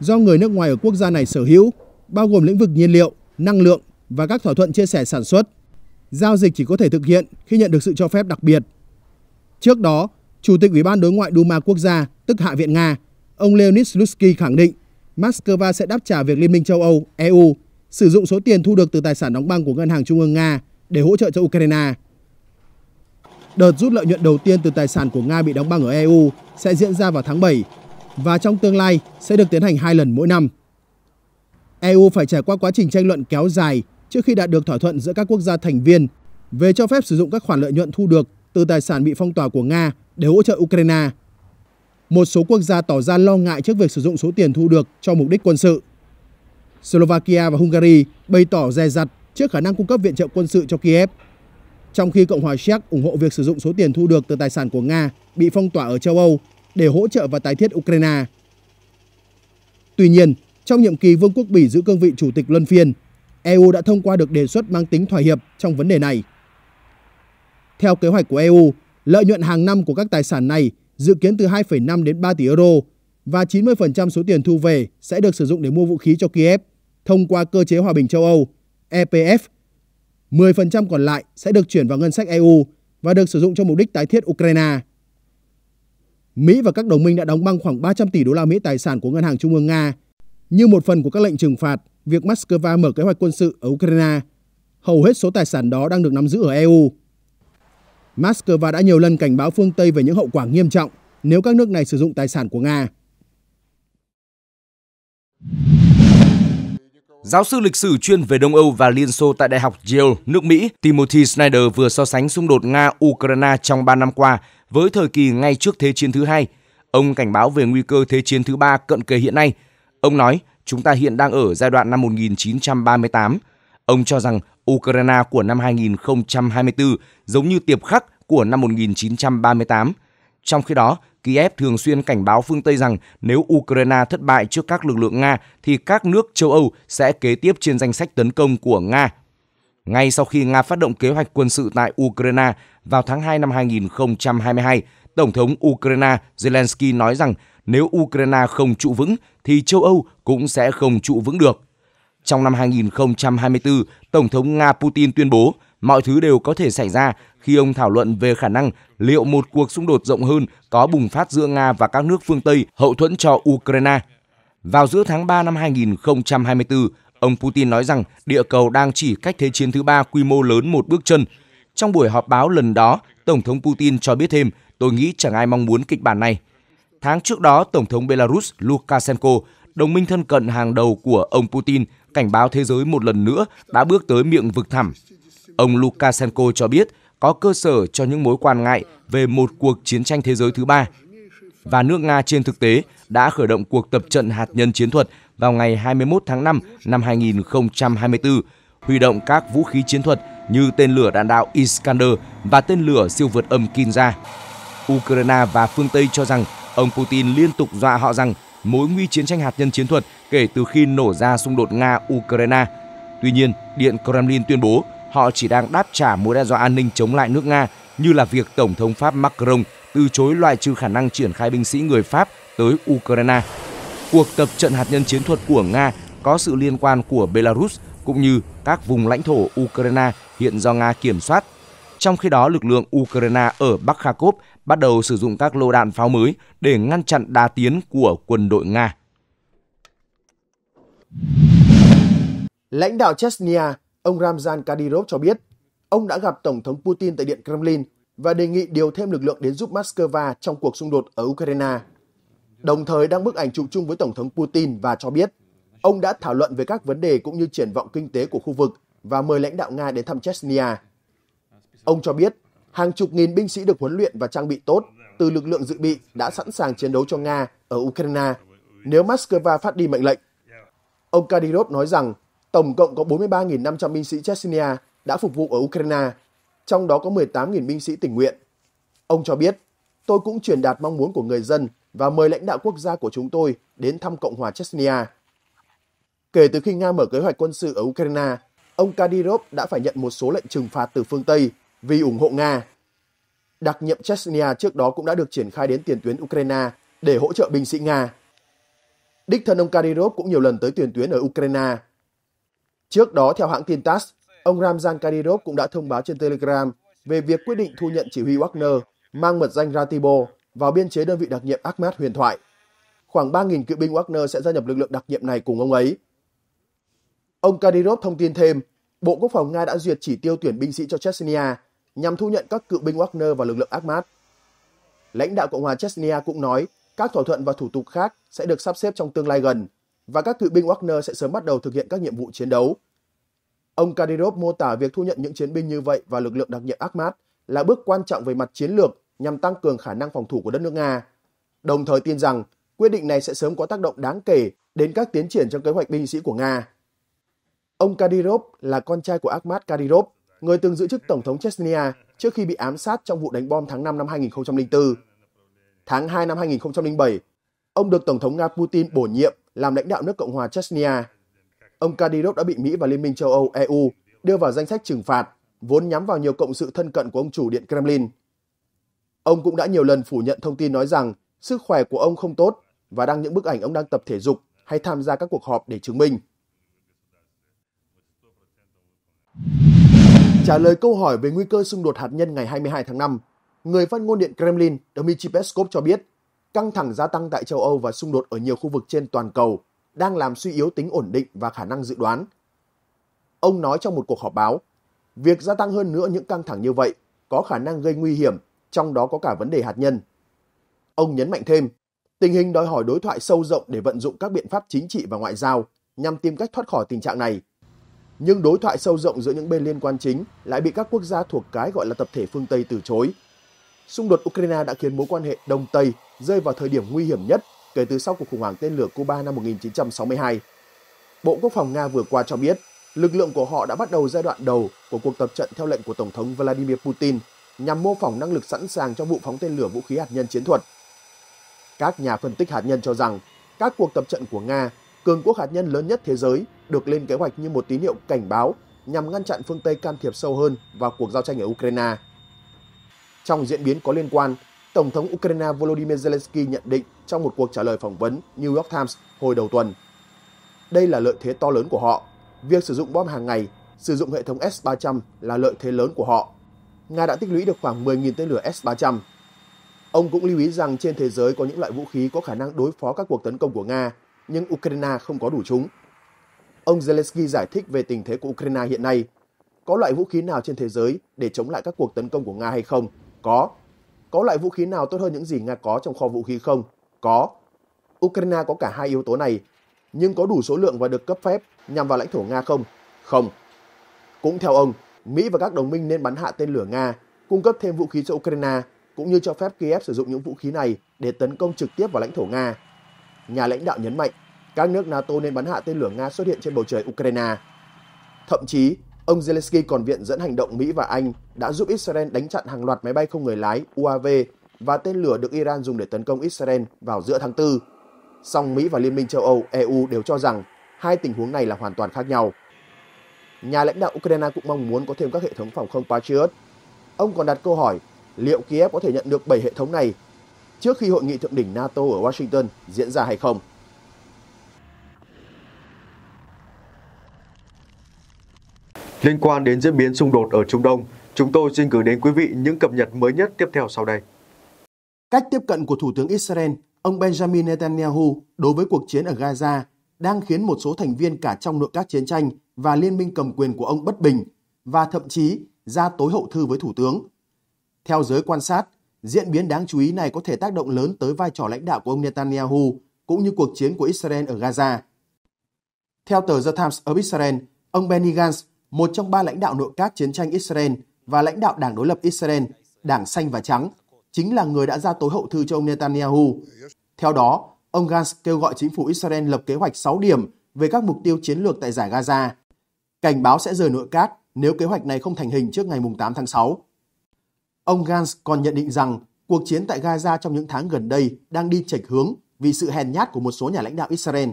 do người nước ngoài ở quốc gia này sở hữu, bao gồm lĩnh vực nhiên liệu, năng lượng và các thỏa thuận chia sẻ sản xuất. Giao dịch chỉ có thể thực hiện khi nhận được sự cho phép đặc biệt. Trước đó, Chủ tịch Ủy ban Đối ngoại Duma Quốc gia, tức Hạ viện Nga, ông Leonid Slutsky khẳng định Moscow sẽ đáp trả việc Liên minh châu Âu, EU sử dụng số tiền thu được từ tài sản đóng băng của Ngân hàng Trung ương Nga để hỗ trợ cho Ukraine. Đợt rút lợi nhuận đầu tiên từ tài sản của Nga bị đóng băng ở EU sẽ diễn ra vào tháng 7 và trong tương lai sẽ được tiến hành hai lần mỗi năm. EU phải trải qua quá trình tranh luận kéo dài trước khi đạt được thỏa thuận giữa các quốc gia thành viên về cho phép sử dụng các khoản lợi nhuận thu được từ tài sản bị phong tỏa của Nga để hỗ trợ Ukraine. Một số quốc gia tỏ ra lo ngại trước việc sử dụng số tiền thu được cho mục đích quân sự. Slovakia và Hungary bày tỏ dè dặt trước khả năng cung cấp viện trợ quân sự cho Kiev, trong khi Cộng hòa Séc ủng hộ việc sử dụng số tiền thu được từ tài sản của Nga bị phong tỏa ở châu Âu để hỗ trợ và tái thiết Ukraine. Tuy nhiên, trong nhiệm kỳ Vương quốc Bỉ giữ cương vị chủ tịch luân phiên, EU đã thông qua được đề xuất mang tính thỏa hiệp trong vấn đề này. Theo kế hoạch của EU, lợi nhuận hàng năm của các tài sản này dự kiến từ 2,5 đến 3 tỷ euro và 90% số tiền thu về sẽ được sử dụng để mua vũ khí cho Kiev thông qua cơ chế hòa bình châu Âu EPF. 10% còn lại sẽ được chuyển vào ngân sách EU và được sử dụng cho mục đích tái thiết Ukraine. Mỹ và các đồng minh đã đóng băng khoảng 300 tỷ đô la Mỹ tài sản của Ngân hàng Trung ương Nga như một phần của các lệnh trừng phạt việc Moscow mở kế hoạch quân sự ở Ukraine. Hầu hết số tài sản đó đang được nắm giữ ở EU. Moscow đã nhiều lần cảnh báo phương Tây về những hậu quả nghiêm trọng nếu các nước này sử dụng tài sản của Nga. Giáo sư lịch sử chuyên về Đông Âu và Liên Xô tại Đại học Yale, nước Mỹ, Timothy Snyder vừa so sánh xung đột Nga-Ukraine trong 3 năm qua với thời kỳ ngay trước Thế chiến thứ hai. Ông cảnh báo về nguy cơ Thế chiến thứ ba cận kề hiện nay. Ông nói, chúng ta hiện đang ở giai đoạn năm 1938. Ông cho rằng Ukraine của năm 2024 giống như tiệp khắc của năm 1938. Trong khi đó, Kiev thường xuyên cảnh báo phương Tây rằng nếu Ukraine thất bại trước các lực lượng Nga thì các nước châu Âu sẽ kế tiếp trên danh sách tấn công của Nga. Ngay sau khi Nga phát động kế hoạch quân sự tại Ukraine vào tháng 2 năm 2022, Tổng thống Ukraine Zelensky nói rằng nếu Ukraine không trụ vững thì châu Âu cũng sẽ không trụ vững được. Trong năm 2024, Tổng thống Nga Putin tuyên bố mọi thứ đều có thể xảy ra khi ông thảo luận về khả năng liệu một cuộc xung đột rộng hơn có bùng phát giữa Nga và các nước phương Tây hậu thuẫn cho Ukraine. Vào giữa tháng 3 năm 2024, ông Putin nói rằng địa cầu đang chỉ cách Thế chiến thứ ba quy mô lớn một bước chân. Trong buổi họp báo lần đó, Tổng thống Putin cho biết thêm, tôi nghĩ chẳng ai mong muốn kịch bản này. Tháng trước đó, Tổng thống Belarus Lukashenko đồng minh thân cận hàng đầu của ông Putin cảnh báo thế giới một lần nữa đã bước tới miệng vực thẳm. Ông Lukashenko cho biết có cơ sở cho những mối quan ngại về một cuộc chiến tranh thế giới thứ ba. Và nước Nga trên thực tế đã khởi động cuộc tập trận hạt nhân chiến thuật vào ngày 21 tháng 5 năm 2024, huy động các vũ khí chiến thuật như tên lửa đạn đạo Iskander và tên lửa siêu vượt âm Kinza. Ukraine và phương Tây cho rằng ông Putin liên tục dọa họ rằng mối nguy chiến tranh hạt nhân chiến thuật kể từ khi nổ ra xung đột Nga-Ukraine. Tuy nhiên, Điện Kremlin tuyên bố họ chỉ đang đáp trả mối đe dọa an ninh chống lại nước Nga như là việc Tổng thống Pháp Macron từ chối loại trừ khả năng triển khai binh sĩ người Pháp tới Ukraine. Cuộc tập trận hạt nhân chiến thuật của Nga có sự liên quan của Belarus cũng như các vùng lãnh thổ Ukraine hiện do Nga kiểm soát. Trong khi đó, lực lượng Ukraine ở Bắc Kharkov bắt đầu sử dụng các lô đạn pháo mới để ngăn chặn đà tiến của quân đội Nga. Lãnh đạo Chechnya, ông Ramzan Kadyrov cho biết, ông đã gặp Tổng thống Putin tại Điện Kremlin và đề nghị điều thêm lực lượng đến giúp Moscow trong cuộc xung đột ở Ukraine. Đồng thời đăng bức ảnh chụp chung với Tổng thống Putin và cho biết ông đã thảo luận về các vấn đề cũng như triển vọng kinh tế của khu vực và mời lãnh đạo Nga đến thăm Chechnya. Ông cho biết hàng chục nghìn binh sĩ được huấn luyện và trang bị tốt từ lực lượng dự bị đã sẵn sàng chiến đấu cho Nga ở Ukraine nếu Moscow phát đi mệnh lệnh. Ông Kadyrov nói rằng tổng cộng có 43.500 binh sĩ Chechnya đã phục vụ ở Ukraine, trong đó có 18.000 binh sĩ tình nguyện. Ông cho biết, tôi cũng truyền đạt mong muốn của người dân và mời lãnh đạo quốc gia của chúng tôi đến thăm Cộng hòa Chechnya. Kể từ khi Nga mở kế hoạch quân sự ở Ukraine, ông Kadyrov đã phải nhận một số lệnh trừng phạt từ phương Tây vì ủng hộ Nga. Đặc nhiệm Chechnya trước đó cũng đã được triển khai đến tiền tuyến Ukraine để hỗ trợ binh sĩ Nga. Đích thân ông Kadyrov cũng nhiều lần tới tiền tuyến ở Ukraine. Trước đó, theo hãng tin TASS, ông Ramzan Kadyrov cũng đã thông báo trên Telegram về việc quyết định thu nhận chỉ huy Wagner mang mật danh Ratibo vào biên chế đơn vị đặc nhiệm Ahmad huyền thoại. Khoảng 3.000 cựu binh Wagner sẽ gia nhập lực lượng đặc nhiệm này cùng ông ấy. Ông Kadyrov thông tin thêm, Bộ Quốc phòng Nga đã duyệt chỉ tiêu tuyển binh sĩ cho Chechnya nhằm thu nhận các cựu binh Wagner và lực lượng Ahmad. Lãnh đạo Cộng hòa Chechnya cũng nói các thỏa thuận và thủ tục khác sẽ được sắp xếp trong tương lai gần và các cựu binh Wagner sẽ sớm bắt đầu thực hiện các nhiệm vụ chiến đấu. Ông Kadyrov mô tả việc thu nhận những chiến binh như vậy và lực lượng đặc nhiệm Ahmad là bước quan trọng về mặt chiến lược nhằm tăng cường khả năng phòng thủ của đất nước Nga. Đồng thời tin rằng quyết định này sẽ sớm có tác động đáng kể đến các tiến triển trong kế hoạch binh sĩ của Nga. Ông Kadyrov là con trai của Ahmad Kadyrov, người từng giữ chức Tổng thống Chechnya trước khi bị ám sát trong vụ đánh bom tháng 5 năm 2004. Tháng 2 năm 2007, ông được Tổng thống Nga Putin bổ nhiệm làm lãnh đạo nước Cộng hòa Chechnya. Ông Kadyrov đã bị Mỹ và Liên minh châu Âu EU đưa vào danh sách trừng phạt, vốn nhắm vào nhiều cộng sự thân cận của ông chủ Điện Kremlin. Ông cũng đã nhiều lần phủ nhận thông tin nói rằng sức khỏe của ông không tốt và đăng những bức ảnh ông đang tập thể dục hay tham gia các cuộc họp để chứng minh. Trả lời câu hỏi về nguy cơ xung đột hạt nhân ngày 22 tháng 5, người phát ngôn điện Kremlin Dmitry Peskov cho biết căng thẳng gia tăng tại châu Âu và xung đột ở nhiều khu vực trên toàn cầu đang làm suy yếu tính ổn định và khả năng dự đoán. Ông nói trong một cuộc họp báo, việc gia tăng hơn nữa những căng thẳng như vậy có khả năng gây nguy hiểm, trong đó có cả vấn đề hạt nhân. Ông nhấn mạnh thêm, tình hình đòi hỏi đối thoại sâu rộng để vận dụng các biện pháp chính trị và ngoại giao nhằm tìm cách thoát khỏi tình trạng này – nhưng đối thoại sâu rộng giữa những bên liên quan chính lại bị các quốc gia thuộc cái gọi là tập thể phương Tây từ chối. Xung đột Ukraine đã khiến mối quan hệ Đông Tây rơi vào thời điểm nguy hiểm nhất kể từ sau cuộc khủng hoảng tên lửa Cuba năm 1962. Bộ Quốc phòng Nga vừa qua cho biết, lực lượng của họ đã bắt đầu giai đoạn đầu của cuộc tập trận theo lệnh của Tổng thống Vladimir Putin nhằm mô phỏng năng lực sẵn sàng cho vụ phóng tên lửa vũ khí hạt nhân chiến thuật. Các nhà phân tích hạt nhân cho rằng các cuộc tập trận của Nga cường quốc hạt nhân lớn nhất thế giới được lên kế hoạch như một tín hiệu cảnh báo nhằm ngăn chặn phương Tây can thiệp sâu hơn vào cuộc giao tranh ở Ukraine. Trong diễn biến có liên quan, Tổng thống Ukraine Volodymyr Zelensky nhận định trong một cuộc trả lời phỏng vấn New York Times hồi đầu tuần. Đây là lợi thế to lớn của họ. Việc sử dụng bom hàng ngày, sử dụng hệ thống S-300 là lợi thế lớn của họ. Nga đã tích lũy được khoảng 10.000 tên lửa S-300. Ông cũng lưu ý rằng trên thế giới có những loại vũ khí có khả năng đối phó các cuộc tấn công của Nga nhưng Ukraine không có đủ chúng. Ông Zelensky giải thích về tình thế của Ukraine hiện nay. Có loại vũ khí nào trên thế giới để chống lại các cuộc tấn công của Nga hay không? Có. Có loại vũ khí nào tốt hơn những gì Nga có trong kho vũ khí không? Có. Ukraine có cả hai yếu tố này nhưng có đủ số lượng và được cấp phép nhằm vào lãnh thổ Nga không? Không. Cũng theo ông, Mỹ và các đồng minh nên bắn hạ tên lửa Nga, cung cấp thêm vũ khí cho Ukraine, cũng như cho phép Kiev sử dụng những vũ khí này để tấn công trực tiếp vào lãnh thổ Nga. Nhà lãnh đạo nhấn mạnh, các nước NATO nên bắn hạ tên lửa Nga xuất hiện trên bầu trời Ukraine. Thậm chí, ông Zelensky còn viện dẫn hành động Mỹ và Anh đã giúp Israel đánh chặn hàng loạt máy bay không người lái UAV và tên lửa được Iran dùng để tấn công Israel vào giữa tháng 4. Song Mỹ và Liên minh châu Âu EU đều cho rằng hai tình huống này là hoàn toàn khác nhau. Nhà lãnh đạo Ukraine cũng mong muốn có thêm các hệ thống phòng không Patriot. Ông còn đặt câu hỏi liệu Kiev có thể nhận được 7 hệ thống này trước khi hội nghị thượng đỉnh NATO ở Washington diễn ra hay không. Liên quan đến diễn biến xung đột ở Trung Đông, chúng tôi xin gửi đến quý vị những cập nhật mới nhất tiếp theo sau đây. Cách tiếp cận của Thủ tướng Israel, ông Benjamin Netanyahu đối với cuộc chiến ở Gaza đang khiến một số thành viên cả trong nội các chiến tranh và liên minh cầm quyền của ông bất bình và thậm chí ra tối hậu thư với Thủ tướng. Theo giới quan sát, diễn biến đáng chú ý này có thể tác động lớn tới vai trò lãnh đạo của ông Netanyahu cũng như cuộc chiến của Israel ở Gaza. Theo tờ The Times of Israel, ông Benny Gantz, một trong ba lãnh đạo nội các chiến tranh Israel và lãnh đạo đảng đối lập Israel, đảng xanh và trắng, chính là người đã ra tối hậu thư cho ông Netanyahu. Theo đó, ông Gantz kêu gọi chính phủ Israel lập kế hoạch 6 điểm về các mục tiêu chiến lược tại giải Gaza. Cảnh báo sẽ rời nội các nếu kế hoạch này không thành hình trước ngày 8 tháng 6. Ông Gantz còn nhận định rằng cuộc chiến tại Gaza trong những tháng gần đây đang đi chệch hướng vì sự hèn nhát của một số nhà lãnh đạo Israel.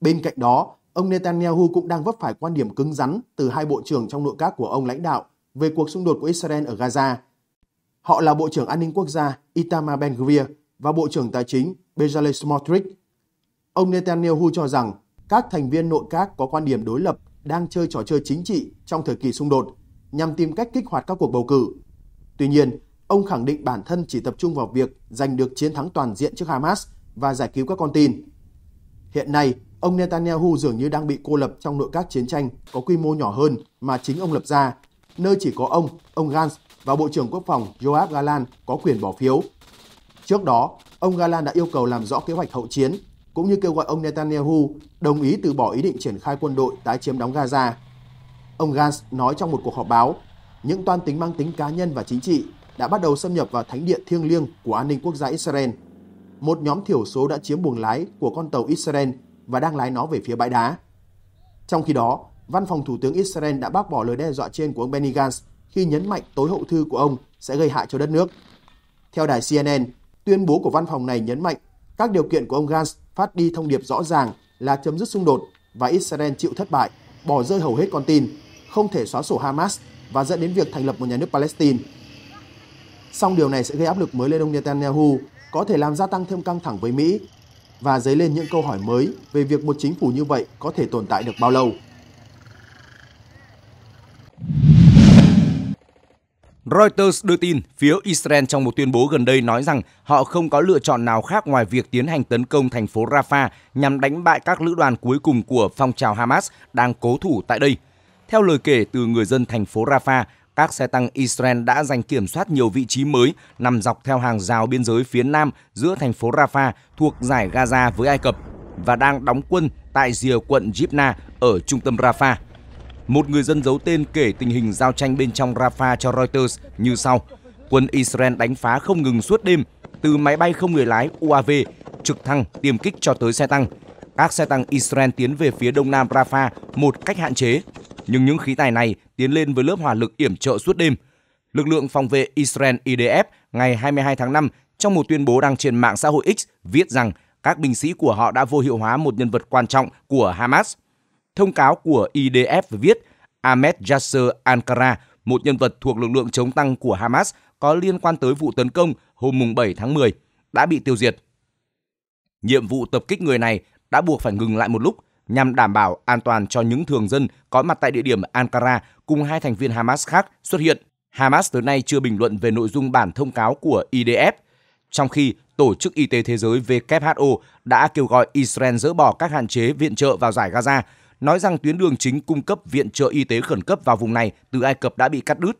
Bên cạnh đó, ông Netanyahu cũng đang vấp phải quan điểm cứng rắn từ hai bộ trưởng trong nội các của ông lãnh đạo về cuộc xung đột của Israel ở Gaza. Họ là Bộ trưởng An ninh Quốc gia Itamar Ben-Gvir và Bộ trưởng Tài chính Bezalel Smotrich. Ông Netanyahu cho rằng các thành viên nội các có quan điểm đối lập đang chơi trò chơi chính trị trong thời kỳ xung đột nhằm tìm cách kích hoạt các cuộc bầu cử. Tuy nhiên, ông khẳng định bản thân chỉ tập trung vào việc giành được chiến thắng toàn diện trước Hamas và giải cứu các con tin. Hiện nay, ông Netanyahu dường như đang bị cô lập trong nội các chiến tranh có quy mô nhỏ hơn mà chính ông lập ra, nơi chỉ có ông, ông Gantz và Bộ trưởng Quốc phòng Yoav Galan có quyền bỏ phiếu. Trước đó, ông Galan đã yêu cầu làm rõ kế hoạch hậu chiến, cũng như kêu gọi ông Netanyahu đồng ý từ bỏ ý định triển khai quân đội tái chiếm đóng Gaza. Ông Gantz nói trong một cuộc họp báo, những toan tính mang tính cá nhân và chính trị đã bắt đầu xâm nhập vào thánh địa thiêng liêng của an ninh quốc gia Israel. Một nhóm thiểu số đã chiếm buồng lái của con tàu Israel và đang lái nó về phía bãi đá. Trong khi đó, văn phòng Thủ tướng Israel đã bác bỏ lời đe dọa trên của ông Benny Gantz khi nhấn mạnh tối hậu thư của ông sẽ gây hại cho đất nước. Theo đài CNN, tuyên bố của văn phòng này nhấn mạnh các điều kiện của ông Gantz phát đi thông điệp rõ ràng là chấm dứt xung đột và Israel chịu thất bại, bỏ rơi hầu hết con tin, không thể xóa sổ Hamas và dẫn đến việc thành lập một nhà nước Palestine. Song điều này sẽ gây áp lực mới lên ông Netanyahu, có thể làm gia tăng thêm căng thẳng với Mỹ và dấy lên những câu hỏi mới về việc một chính phủ như vậy có thể tồn tại được bao lâu. Reuters đưa tin phía Israel trong một tuyên bố gần đây nói rằng họ không có lựa chọn nào khác ngoài việc tiến hành tấn công thành phố Rafah nhằm đánh bại các lữ đoàn cuối cùng của phong trào Hamas đang cố thủ tại đây. Theo lời kể từ người dân thành phố Rafah, các xe tăng Israel đã giành kiểm soát nhiều vị trí mới nằm dọc theo hàng rào biên giới phía nam giữa thành phố Rafah thuộc giải Gaza với Ai Cập và đang đóng quân tại rìa quận Jibna ở trung tâm Rafah. Một người dân giấu tên kể tình hình giao tranh bên trong Rafah cho Reuters như sau. Quân Israel đánh phá không ngừng suốt đêm, từ máy bay không người lái UAV, trực thăng, tiêm kích cho tới xe tăng. Các xe tăng Israel tiến về phía đông nam Rafah một cách hạn chế, nhưng những khí tài này tiến lên với lớp hỏa lực yểm trợ suốt đêm. Lực lượng phòng vệ Israel IDF ngày 22 tháng 5 trong một tuyên bố đăng trên mạng xã hội X viết rằng các binh sĩ của họ đã vô hiệu hóa một nhân vật quan trọng của Hamas. Thông cáo của IDF viết Ahmed Yasser Ankara, một nhân vật thuộc lực lượng chống tăng của Hamas có liên quan tới vụ tấn công hôm 7 tháng 10, đã bị tiêu diệt. Nhiệm vụ tập kích người này đã buộc phải ngừng lại một lúc nhằm đảm bảo an toàn cho những thường dân có mặt tại địa điểm Ankara cùng hai thành viên Hamas khác xuất hiện. Hamas tới nay chưa bình luận về nội dung bản thông cáo của IDF, trong khi Tổ chức Y tế Thế giới WHO đã kêu gọi Israel dỡ bỏ các hạn chế viện trợ vào giải Gaza, nói rằng tuyến đường chính cung cấp viện trợ y tế khẩn cấp vào vùng này từ Ai Cập đã bị cắt đứt.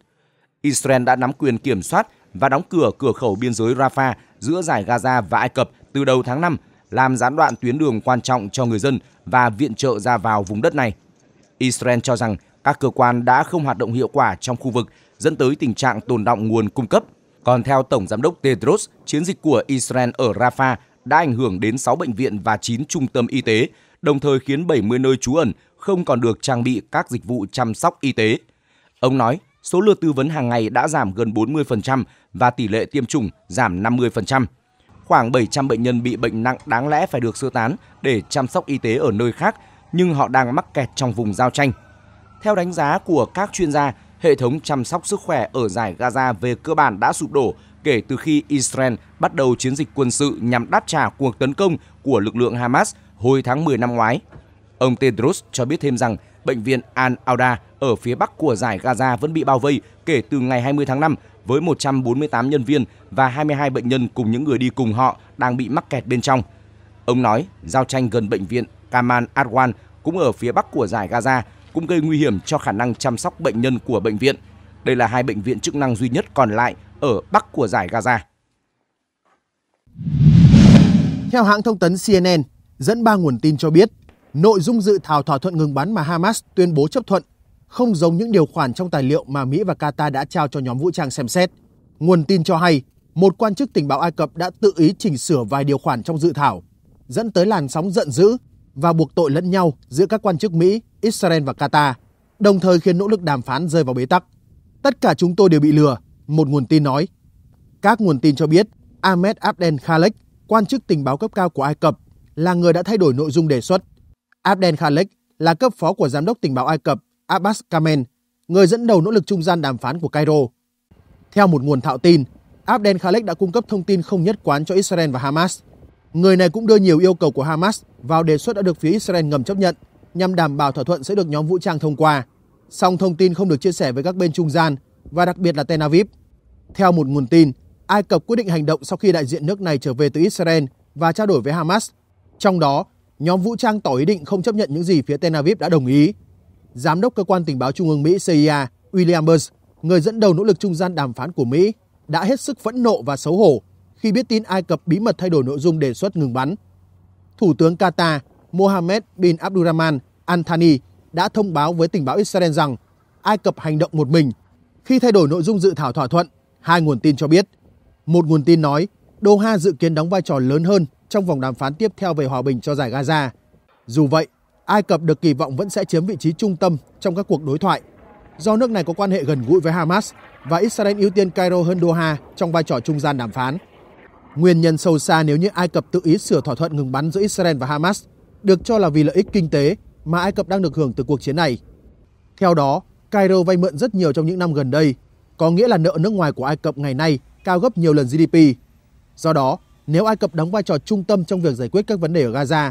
Israel đã nắm quyền kiểm soát và đóng cửa cửa khẩu biên giới Rafah giữa giải Gaza và Ai Cập từ đầu tháng 5 làm gián đoạn tuyến đường quan trọng cho người dân và viện trợ ra vào vùng đất này. Israel cho rằng các cơ quan đã không hoạt động hiệu quả trong khu vực, dẫn tới tình trạng tồn động nguồn cung cấp. Còn theo Tổng Giám đốc Tedros, chiến dịch của Israel ở Rafah đã ảnh hưởng đến 6 bệnh viện và 9 trung tâm y tế, đồng thời khiến 70 nơi trú ẩn không còn được trang bị các dịch vụ chăm sóc y tế. Ông nói, số lượt tư vấn hàng ngày đã giảm gần 40% và tỷ lệ tiêm chủng giảm 50%. Khoảng 700 bệnh nhân bị bệnh nặng đáng lẽ phải được sơ tán để chăm sóc y tế ở nơi khác, nhưng họ đang mắc kẹt trong vùng giao tranh. Theo đánh giá của các chuyên gia, hệ thống chăm sóc sức khỏe ở giải Gaza về cơ bản đã sụp đổ kể từ khi Israel bắt đầu chiến dịch quân sự nhằm đáp trả cuộc tấn công của lực lượng Hamas hồi tháng 10 năm ngoái. Ông Tedros cho biết thêm rằng bệnh viện Al-Auda ở phía bắc của giải Gaza vẫn bị bao vây kể từ ngày 20 tháng 5 với 148 nhân viên và 22 bệnh nhân cùng những người đi cùng họ đang bị mắc kẹt bên trong. Ông nói giao tranh gần bệnh viện Kamal Adwan cũng ở phía bắc của giải Gaza cũng gây nguy hiểm cho khả năng chăm sóc bệnh nhân của bệnh viện. Đây là hai bệnh viện chức năng duy nhất còn lại ở bắc của giải Gaza. Theo hãng thông tấn CNN, dẫn ba nguồn tin cho biết, nội dung dự thảo thỏa thuận ngừng bắn mà Hamas tuyên bố chấp thuận không giống những điều khoản trong tài liệu mà Mỹ và Qatar đã trao cho nhóm vũ trang xem xét. Nguồn tin cho hay, một quan chức tình báo Ai Cập đã tự ý chỉnh sửa vài điều khoản trong dự thảo, dẫn tới làn sóng giận dữ và buộc tội lẫn nhau giữa các quan chức Mỹ, Israel và Qatar, đồng thời khiến nỗ lực đàm phán rơi vào bế tắc. Tất cả chúng tôi đều bị lừa, một nguồn tin nói. Các nguồn tin cho biết Ahmed Abdel Khalek, quan chức tình báo cấp cao của Ai Cập, là người đã thay đổi nội dung đề xuất. Abdel Khalek là cấp phó của giám đốc tình báo Ai Cập Abbas Kamen, người dẫn đầu nỗ lực trung gian đàm phán của Cairo. Theo một nguồn thạo tin, Abdel Khalek đã cung cấp thông tin không nhất quán cho Israel và Hamas. Người này cũng đưa nhiều yêu cầu của Hamas vào đề xuất đã được phía Israel ngầm chấp nhận nhằm đảm bảo thỏa thuận sẽ được nhóm vũ trang thông qua. Song thông tin không được chia sẻ với các bên trung gian và đặc biệt là Tel Aviv. Theo một nguồn tin, Ai Cập quyết định hành động sau khi đại diện nước này trở về từ Israel và trao đổi với Hamas. Trong đó, nhóm vũ trang tỏ ý định không chấp nhận những gì phía Tel Aviv đã đồng ý. Giám đốc cơ quan tình báo trung ương Mỹ CIA William Burns, người dẫn đầu nỗ lực trung gian đàm phán của Mỹ, đã hết sức phẫn nộ và xấu hổ khi biết tin Ai Cập bí mật thay đổi nội dung đề xuất ngừng bắn. Thủ tướng Qatar Mohammed bin Abdurrahman Al Thani đã thông báo với tình báo Israel rằng Ai Cập hành động một mình khi thay đổi nội dung dự thảo thỏa thuận, hai nguồn tin cho biết. Một nguồn tin nói Doha dự kiến đóng vai trò lớn hơn trong vòng đàm phán tiếp theo về hòa bình cho giải Gaza. Dù vậy, Ai Cập được kỳ vọng vẫn sẽ chiếm vị trí trung tâm trong các cuộc đối thoại. Do nước này có quan hệ gần gũi với Hamas và Israel ưu tiên Cairo hơn Doha trong vai trò trung gian đàm phán. Nguyên nhân sâu xa nếu như Ai Cập tự ý sửa thỏa thuận ngừng bắn giữa Israel và Hamas được cho là vì lợi ích kinh tế mà Ai Cập đang được hưởng từ cuộc chiến này. Theo đó, Cairo vay mượn rất nhiều trong những năm gần đây, có nghĩa là nợ nước ngoài của Ai Cập ngày nay cao gấp nhiều lần GDP. Do đó, nếu Ai Cập đóng vai trò trung tâm trong việc giải quyết các vấn đề ở Gaza,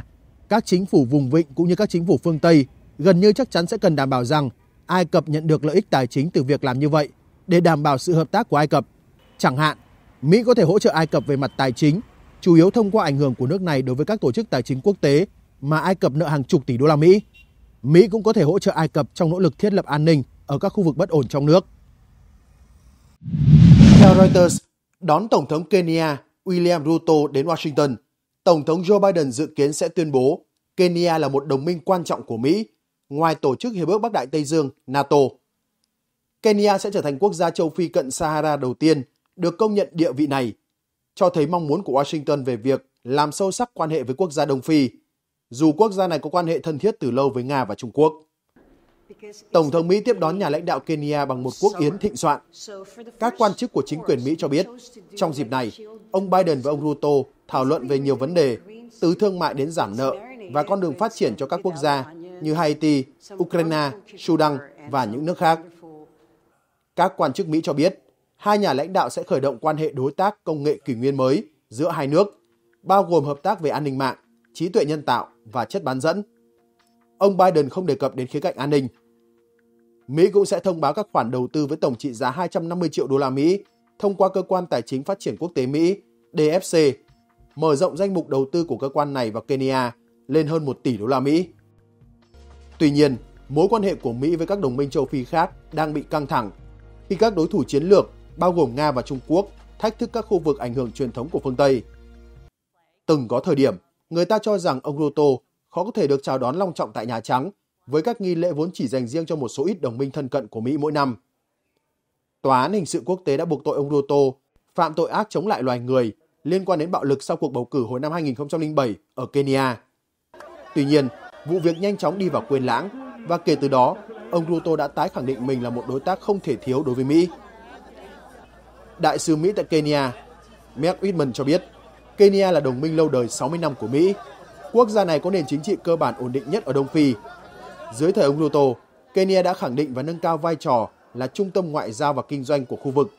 các chính phủ vùng vịnh cũng như các chính phủ phương Tây gần như chắc chắn sẽ cần đảm bảo rằng Ai Cập nhận được lợi ích tài chính từ việc làm như vậy để đảm bảo sự hợp tác của Ai Cập. Chẳng hạn, Mỹ có thể hỗ trợ Ai Cập về mặt tài chính, chủ yếu thông qua ảnh hưởng của nước này đối với các tổ chức tài chính quốc tế mà Ai Cập nợ hàng chục tỷ đô la Mỹ. Mỹ cũng có thể hỗ trợ Ai Cập trong nỗ lực thiết lập an ninh ở các khu vực bất ổn trong nước. Theo Reuters, đón Tổng thống Kenya William Ruto đến Washington, Tổng thống Joe Biden dự kiến sẽ tuyên bố Kenya là một đồng minh quan trọng của Mỹ, ngoài Tổ chức Hiệp ước Bắc Đại Tây Dương NATO. Kenya sẽ trở thành quốc gia châu Phi cận Sahara đầu tiên được công nhận địa vị này, cho thấy mong muốn của Washington về việc làm sâu sắc quan hệ với quốc gia Đông Phi, dù quốc gia này có quan hệ thân thiết từ lâu với Nga và Trung Quốc. Tổng thống Mỹ tiếp đón nhà lãnh đạo Kenya bằng một quốc yến thịnh soạn. Các quan chức của chính quyền Mỹ cho biết, trong dịp này, ông Biden và ông Ruto thảo luận về nhiều vấn đề, từ thương mại đến giảm nợ và con đường phát triển cho các quốc gia như Haiti, Ukraine, Sudan và những nước khác. Các quan chức Mỹ cho biết, hai nhà lãnh đạo sẽ khởi động quan hệ đối tác công nghệ kỷ nguyên mới giữa hai nước, bao gồm hợp tác về an ninh mạng, trí tuệ nhân tạo và chất bán dẫn. Ông Biden không đề cập đến khía cạnh an ninh. Mỹ cũng sẽ thông báo các khoản đầu tư với tổng trị giá 250 triệu đô la Mỹ thông qua cơ quan tài chính phát triển quốc tế Mỹ DFC, mở rộng danh mục đầu tư của cơ quan này vào Kenya lên hơn 1 tỷ đô la Mỹ. Tuy nhiên, mối quan hệ của Mỹ với các đồng minh châu Phi khác đang bị căng thẳng khi các đối thủ chiến lược bao gồm Nga và Trung Quốc thách thức các khu vực ảnh hưởng truyền thống của phương Tây. Từng có thời điểm, người ta cho rằng ông Ruto khó có thể được chào đón long trọng tại Nhà Trắng với các nghi lễ vốn chỉ dành riêng cho một số ít đồng minh thân cận của Mỹ mỗi năm. Tòa án hình sự quốc tế đã buộc tội ông Ruto phạm tội ác chống lại loài người liên quan đến bạo lực sau cuộc bầu cử hồi năm 2007 ở Kenya. Tuy nhiên, vụ việc nhanh chóng đi vào quên lãng và kể từ đó, ông Ruto đã tái khẳng định mình là một đối tác không thể thiếu đối với Mỹ. Đại sứ Mỹ tại Kenya, Mark Whitman cho biết, Kenya là đồng minh lâu đời 60 năm của Mỹ. Quốc gia này có nền chính trị cơ bản ổn định nhất ở Đông Phi. Dưới thời ông Ruto, Kenya đã khẳng định và nâng cao vai trò là trung tâm ngoại giao và kinh doanh của khu vực,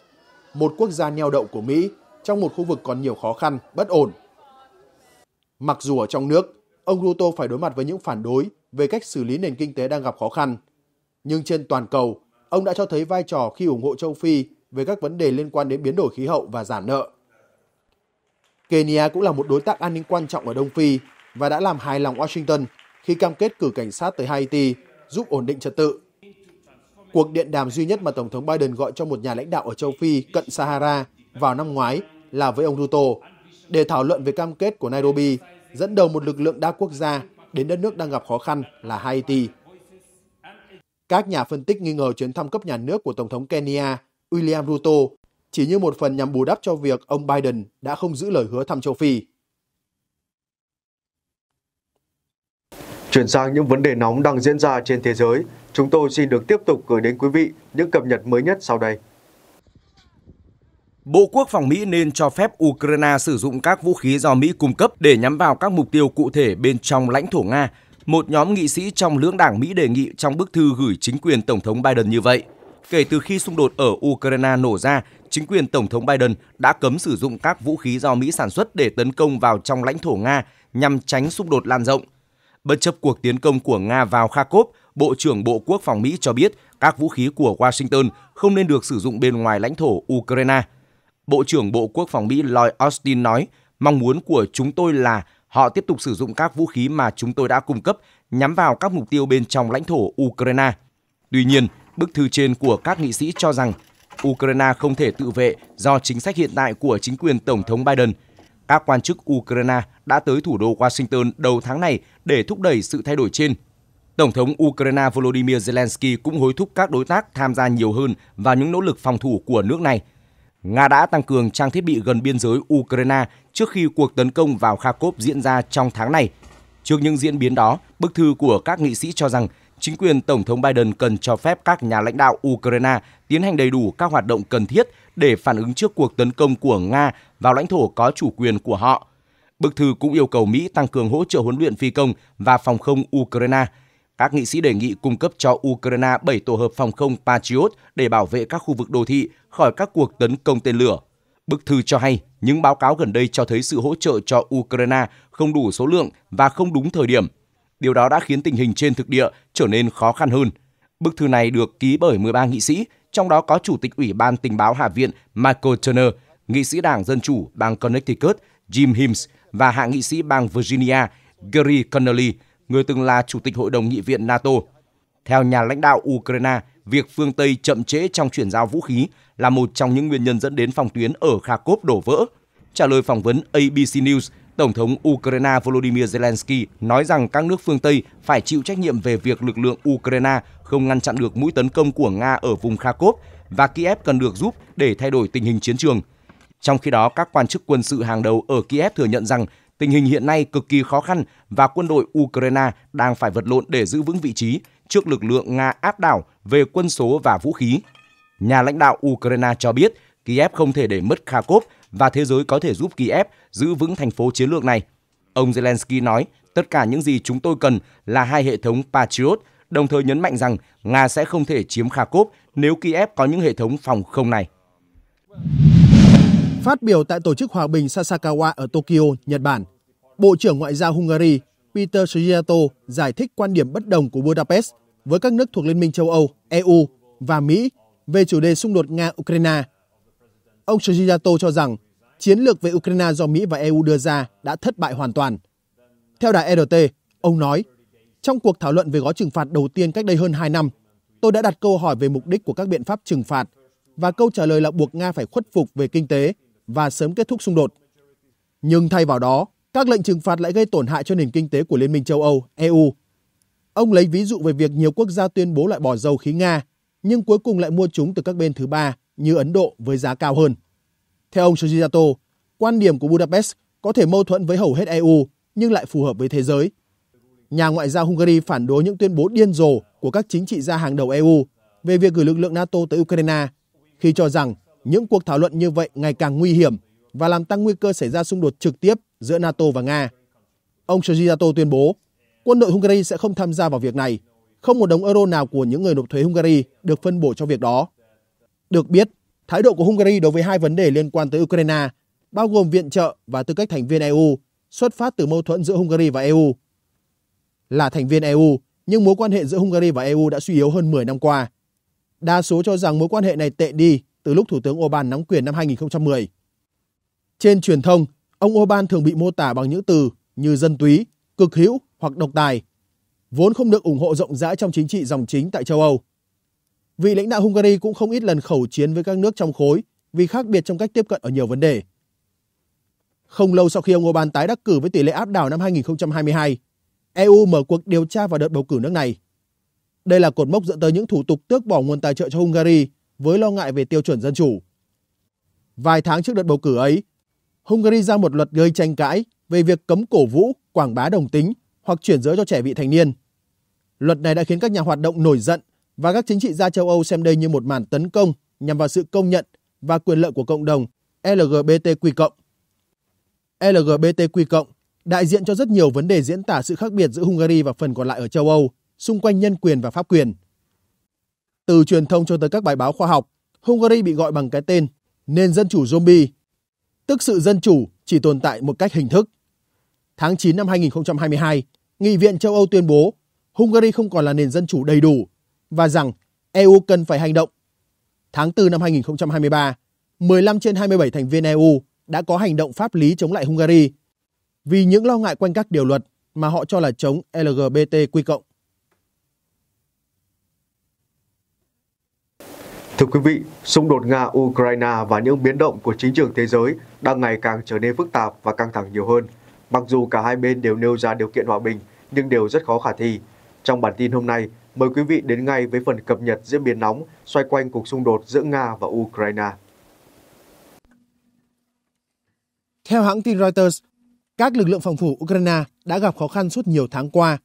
một quốc gia neo đậu của Mỹ trong một khu vực còn nhiều khó khăn, bất ổn. Mặc dù ở trong nước, ông Ruto phải đối mặt với những phản đối về cách xử lý nền kinh tế đang gặp khó khăn. Nhưng trên toàn cầu, ông đã cho thấy vai trò khi ủng hộ châu Phi về các vấn đề liên quan đến biến đổi khí hậu và giảm nợ. Kenya cũng là một đối tác an ninh quan trọng ở Đông Phi và đã làm hài lòng Washington khi cam kết cử cảnh sát tới Haiti giúp ổn định trật tự. Cuộc điện đàm duy nhất mà Tổng thống Biden gọi cho một nhà lãnh đạo ở châu Phi cận Sahara vào năm ngoái là với ông Ruto để thảo luận về cam kết của Nairobi dẫn đầu một lực lượng đa quốc gia đến đất nước đang gặp khó khăn là Haiti. Các nhà phân tích nghi ngờ chuyến thăm cấp nhà nước của Tổng thống Kenya William Ruto chỉ như một phần nhằm bù đắp cho việc ông Biden đã không giữ lời hứa thăm châu Phi. Chuyển sang những vấn đề nóng đang diễn ra trên thế giới, chúng tôi xin được tiếp tục gửi đến quý vị những cập nhật mới nhất sau đây. Bộ Quốc phòng Mỹ nên cho phép Ukraine sử dụng các vũ khí do Mỹ cung cấp để nhắm vào các mục tiêu cụ thể bên trong lãnh thổ Nga. Một nhóm nghị sĩ trong lưỡng đảng Mỹ đề nghị trong bức thư gửi chính quyền Tổng thống Biden như vậy. Kể từ khi xung đột ở Ukraine nổ ra, chính quyền Tổng thống Biden đã cấm sử dụng các vũ khí do Mỹ sản xuất để tấn công vào trong lãnh thổ Nga nhằm tránh xung đột lan rộng. Bất chấp cuộc tiến công của Nga vào Kharkov, Bộ trưởng Bộ Quốc phòng Mỹ cho biết các vũ khí của Washington không nên được sử dụng bên ngoài lãnh thổ Ukraine. Bộ trưởng Bộ Quốc phòng Mỹ Lloyd Austin nói, mong muốn của chúng tôi là họ tiếp tục sử dụng các vũ khí mà chúng tôi đã cung cấp nhắm vào các mục tiêu bên trong lãnh thổ Ukraine. Tuy nhiên, bức thư trên của các nghị sĩ cho rằng Ukraine không thể tự vệ do chính sách hiện tại của chính quyền Tổng thống Biden. Các quan chức Ukraine đã tới thủ đô Washington đầu tháng này để thúc đẩy sự thay đổi trên. Tổng thống Ukraine Volodymyr Zelensky cũng hối thúc các đối tác tham gia nhiều hơn vào những nỗ lực phòng thủ của nước này. Nga đã tăng cường trang thiết bị gần biên giới Ukraine trước khi cuộc tấn công vào Kharkov diễn ra trong tháng này. Trước những diễn biến đó, bức thư của các nghị sĩ cho rằng chính quyền Tổng thống Biden cần cho phép các nhà lãnh đạo Ukraine tiến hành đầy đủ các hoạt động cần thiết để phản ứng trước cuộc tấn công của Nga vào lãnh thổ có chủ quyền của họ. Bức thư cũng yêu cầu Mỹ tăng cường hỗ trợ huấn luyện phi công và phòng không Ukraine. Các nghị sĩ đề nghị cung cấp cho Ukraine 7 tổ hợp phòng không Patriot để bảo vệ các khu vực đô thị khỏi các cuộc tấn công tên lửa. Bức thư cho hay những báo cáo gần đây cho thấy sự hỗ trợ cho Ukraine không đủ số lượng và không đúng thời điểm – Điều đó đã khiến tình hình trên thực địa trở nên khó khăn hơn. Bức thư này được ký bởi 13 nghị sĩ, trong đó có Chủ tịch Ủy ban Tình báo Hạ viện Michael Turner, nghị sĩ Đảng Dân Chủ bang Connecticut Jim Himes và hạ nghị sĩ bang Virginia Gary Connolly, người từng là Chủ tịch Hội đồng Nghị viện NATO. Theo nhà lãnh đạo Ukraine, việc phương Tây chậm trễ trong chuyển giao vũ khí là một trong những nguyên nhân dẫn đến phòng tuyến ở Kharkov đổ vỡ. Trả lời phỏng vấn ABC News, Tổng thống Ukraine Volodymyr Zelensky nói rằng các nước phương Tây phải chịu trách nhiệm về việc lực lượng Ukraine không ngăn chặn được mũi tấn công của Nga ở vùng Kharkov và Kiev cần được giúp để thay đổi tình hình chiến trường. Trong khi đó, các quan chức quân sự hàng đầu ở Kiev thừa nhận rằng tình hình hiện nay cực kỳ khó khăn và quân đội Ukraine đang phải vật lộn để giữ vững vị trí trước lực lượng Nga áp đảo về quân số và vũ khí. Nhà lãnh đạo Ukraine cho biết Kiev không thể để mất Kharkov và thế giới có thể giúp Kiev giữ vững thành phố chiến lược này. Ông Zelensky nói, tất cả những gì chúng tôi cần là hai hệ thống Patriot, đồng thời nhấn mạnh rằng Nga sẽ không thể chiếm Kharkov nếu Kiev có những hệ thống phòng không này. Phát biểu tại Tổ chức Hòa bình Sasakawa ở Tokyo, Nhật Bản, Bộ trưởng Ngoại giao Hungary Peter Szijjarto giải thích quan điểm bất đồng của Budapest với các nước thuộc Liên minh châu Âu, EU và Mỹ về chủ đề xung đột Nga-Ukraine Ông Szijjarto cho rằng chiến lược về Ukraine do Mỹ và EU đưa ra đã thất bại hoàn toàn. Theo đài RT, ông nói, trong cuộc thảo luận về gói trừng phạt đầu tiên cách đây hơn 2 năm, tôi đã đặt câu hỏi về mục đích của các biện pháp trừng phạt và câu trả lời là buộc Nga phải khuất phục về kinh tế và sớm kết thúc xung đột. Nhưng thay vào đó, các lệnh trừng phạt lại gây tổn hại cho nền kinh tế của Liên minh châu Âu, EU. Ông lấy ví dụ về việc nhiều quốc gia tuyên bố loại bỏ dầu khí Nga, nhưng cuối cùng lại mua chúng từ các bên thứ ba như Ấn Độ với giá cao hơn. Theo ông Sujisato, quan điểm của Budapest có thể mâu thuẫn với hầu hết EU nhưng lại phù hợp với thế giới. Nhà ngoại giao Hungary phản đối những tuyên bố điên rồ của các chính trị gia hàng đầu EU về việc gửi lực lượng NATO tới Ukraine khi cho rằng những cuộc thảo luận như vậy ngày càng nguy hiểm và làm tăng nguy cơ xảy ra xung đột trực tiếp giữa NATO và Nga. Ông Sujisato tuyên bố quân đội Hungary sẽ không tham gia vào việc này. Không một đồng euro nào của những người nộp thuế Hungary được phân bổ cho việc đó. Được biết, thái độ của Hungary đối với hai vấn đề liên quan tới Ukraine, bao gồm viện trợ và tư cách thành viên EU, xuất phát từ mâu thuẫn giữa Hungary và EU. Là thành viên EU, nhưng mối quan hệ giữa Hungary và EU đã suy yếu hơn 10 năm qua. Đa số cho rằng mối quan hệ này tệ đi từ lúc Thủ tướng Orbán nắm quyền năm 2010. Trên truyền thông, ông Orbán thường bị mô tả bằng những từ như dân túy, cực hữu hoặc độc tài, vốn không được ủng hộ rộng rãi trong chính trị dòng chính tại châu Âu. Vị lãnh đạo Hungary cũng không ít lần khẩu chiến với các nước trong khối vì khác biệt trong cách tiếp cận ở nhiều vấn đề. Không lâu sau khi ông Orbán tái đắc cử với tỷ lệ áp đảo năm 2022, EU mở cuộc điều tra vào đợt bầu cử nước này. Đây là cột mốc dẫn tới những thủ tục tước bỏ nguồn tài trợ cho Hungary với lo ngại về tiêu chuẩn dân chủ. Vài tháng trước đợt bầu cử ấy, Hungary ra một luật gây tranh cãi về việc cấm cổ vũ, quảng bá đồng tính hoặc chuyển giới cho trẻ vị thành niên. Luật này đã khiến các nhà hoạt động nổi giận và các chính trị gia châu Âu xem đây như một màn tấn công nhằm vào sự công nhận và quyền lợi của cộng đồng LGBTQ+. LGBTQ+, đại diện cho rất nhiều vấn đề diễn tả sự khác biệt giữa Hungary và phần còn lại ở châu Âu, xung quanh nhân quyền và pháp quyền. Từ truyền thông cho tới các bài báo khoa học, Hungary bị gọi bằng cái tên nền dân chủ zombie, tức sự dân chủ chỉ tồn tại một cách hình thức. Tháng 9 năm 2022, Nghị viện châu Âu tuyên bố Hungary không còn là nền dân chủ đầy đủ và rằng EU cần phải hành động. Tháng 4 năm 2023, 15 trên 27 thành viên EU đã có hành động pháp lý chống lại Hungary vì những lo ngại quanh các điều luật mà họ cho là chống LGBTQ+. Thưa quý vị, xung đột Nga-Ukraine và những biến động của chính trường thế giới đang ngày càng trở nên phức tạp và căng thẳng nhiều hơn. Mặc dù cả hai bên đều nêu ra điều kiện hòa bình, nhưng đều rất khó khả thi. Trong bản tin hôm nay, mời quý vị đến ngay với phần cập nhật diễn biến nóng xoay quanh cuộc xung đột giữa Nga và Ukraine. Theo hãng tin Reuters, các lực lượng phòng thủ Ukraine đã gặp khó khăn suốt nhiều tháng qua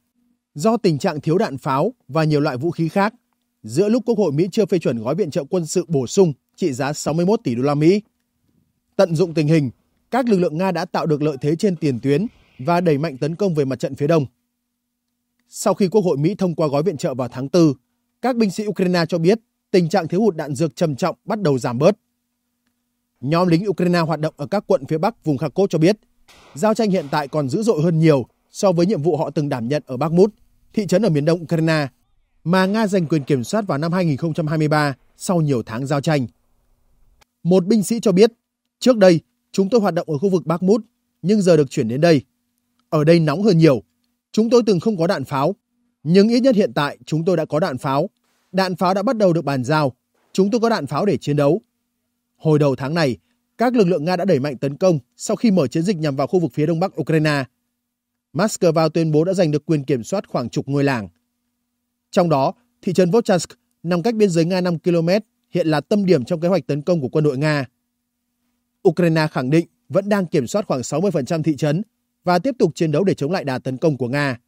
do tình trạng thiếu đạn pháo và nhiều loại vũ khí khác giữa lúc Quốc hội Mỹ chưa phê chuẩn gói viện trợ quân sự bổ sung trị giá 61 tỷ đô la Mỹ. Tận dụng tình hình, các lực lượng Nga đã tạo được lợi thế trên tiền tuyến và đẩy mạnh tấn công về mặt trận phía đông. Sau khi Quốc hội Mỹ thông qua gói viện trợ vào tháng 4, các binh sĩ Ukraine cho biết tình trạng thiếu hụt đạn dược trầm trọng bắt đầu giảm bớt. Nhóm lính Ukraine hoạt động ở các quận phía Bắc vùng Kharkov cho biết, giao tranh hiện tại còn dữ dội hơn nhiều so với nhiệm vụ họ từng đảm nhận ở Bakhmut, thị trấn ở miền đông Ukraine, mà Nga giành quyền kiểm soát vào năm 2023 sau nhiều tháng giao tranh. Một binh sĩ cho biết, trước đây chúng tôi hoạt động ở khu vực Bakhmut, nhưng giờ được chuyển đến đây. Ở đây nóng hơn nhiều. Chúng tôi từng không có đạn pháo, nhưng ít nhất hiện tại chúng tôi đã có đạn pháo. Đạn pháo đã bắt đầu được bàn giao. Chúng tôi có đạn pháo để chiến đấu. Hồi đầu tháng này, các lực lượng Nga đã đẩy mạnh tấn công sau khi mở chiến dịch nhằm vào khu vực phía đông bắc Ukraine. Moscow tuyên bố đã giành được quyền kiểm soát khoảng chục ngôi làng. Trong đó, thị trấn Vovchansk nằm cách biên giới Nga 5 km hiện là tâm điểm trong kế hoạch tấn công của quân đội Nga. Ukraine khẳng định vẫn đang kiểm soát khoảng 60% thị trấn và tiếp tục chiến đấu để chống lại đà tấn công của Nga.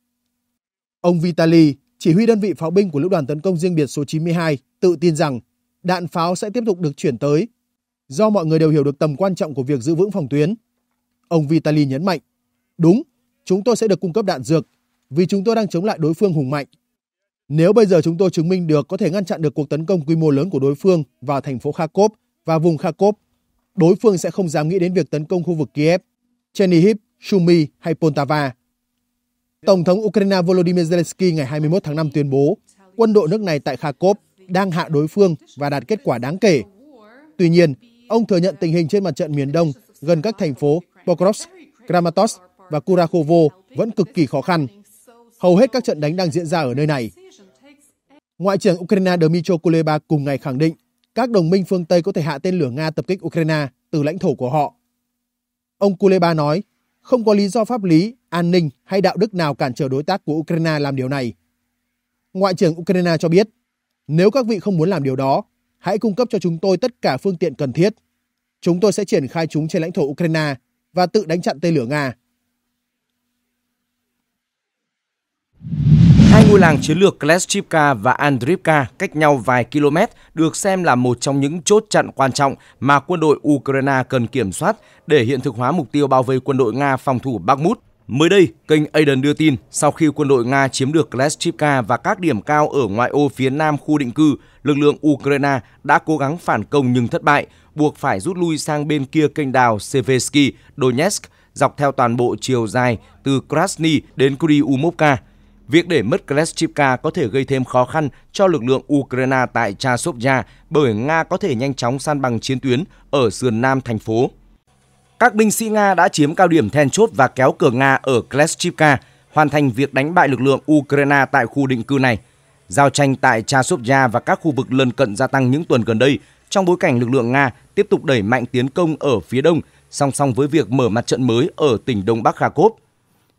Ông Vitali, chỉ huy đơn vị pháo binh của lữ đoàn tấn công riêng biệt số 92, tự tin rằng đạn pháo sẽ tiếp tục được chuyển tới do mọi người đều hiểu được tầm quan trọng của việc giữ vững phòng tuyến. Ông Vitali nhấn mạnh, đúng, chúng tôi sẽ được cung cấp đạn dược vì chúng tôi đang chống lại đối phương hùng mạnh. Nếu bây giờ chúng tôi chứng minh được có thể ngăn chặn được cuộc tấn công quy mô lớn của đối phương vào thành phố Kharkov và vùng Kharkov, đối phương sẽ không dám nghĩ đến việc tấn công khu vực Kiev, Chernihiv, Sumy hay Poltava. Tổng thống Ukraine Volodymyr Zelensky ngày 21 tháng 5 tuyên bố quân đội nước này tại Kharkov đang hạ đối phương và đạt kết quả đáng kể. Tuy nhiên, ông thừa nhận tình hình trên mặt trận miền Đông gần các thành phố Pokrovsk, Kramatorsk và Kurakhovo vẫn cực kỳ khó khăn. Hầu hết các trận đánh đang diễn ra ở nơi này. Ngoại trưởng Ukraine Dmytro Kuleba cùng ngày khẳng định các đồng minh phương Tây có thể hạ tên lửa Nga tập kích Ukraine từ lãnh thổ của họ. Ông Kuleba nói, Không có lý do pháp lý, an ninh hay đạo đức nào cản trở đối tác của Ukraine làm điều này. Ngoại trưởng Ukraine cho biết, nếu các vị không muốn làm điều đó, hãy cung cấp cho chúng tôi tất cả phương tiện cần thiết. Chúng tôi sẽ triển khai chúng trên lãnh thổ Ukraine và tự đánh chặn tên lửa Nga. Hai ngôi làng chiến lược Kleshchivka và Andrivka cách nhau vài km được xem là một trong những chốt chặn quan trọng mà quân đội Ukraine cần kiểm soát để hiện thực hóa mục tiêu bao vây quân đội Nga phòng thủ Bakhmut. Mới đây, kênh Aden đưa tin sau khi quân đội Nga chiếm được Kleshchivka và các điểm cao ở ngoại ô phía nam khu định cư, lực lượng Ukraine đã cố gắng phản công nhưng thất bại, buộc phải rút lui sang bên kia kênh đào Sevesky, Donetsk, dọc theo toàn bộ chiều dài từ Krasny đến Kuriumovka. Việc để mất Kleshchivka có thể gây thêm khó khăn cho lực lượng Ukraine tại Chasovya bởi Nga có thể nhanh chóng san bằng chiến tuyến ở sườn nam thành phố. Các binh sĩ Nga đã chiếm cao điểm then chốt và kéo cờ Nga ở Kleshchivka, hoàn thành việc đánh bại lực lượng Ukraine tại khu định cư này. Giao tranh tại Chasovya và các khu vực lân cận gia tăng những tuần gần đây trong bối cảnh lực lượng Nga tiếp tục đẩy mạnh tiến công ở phía đông, song song với việc mở mặt trận mới ở tỉnh Đông Bắc Kharkov.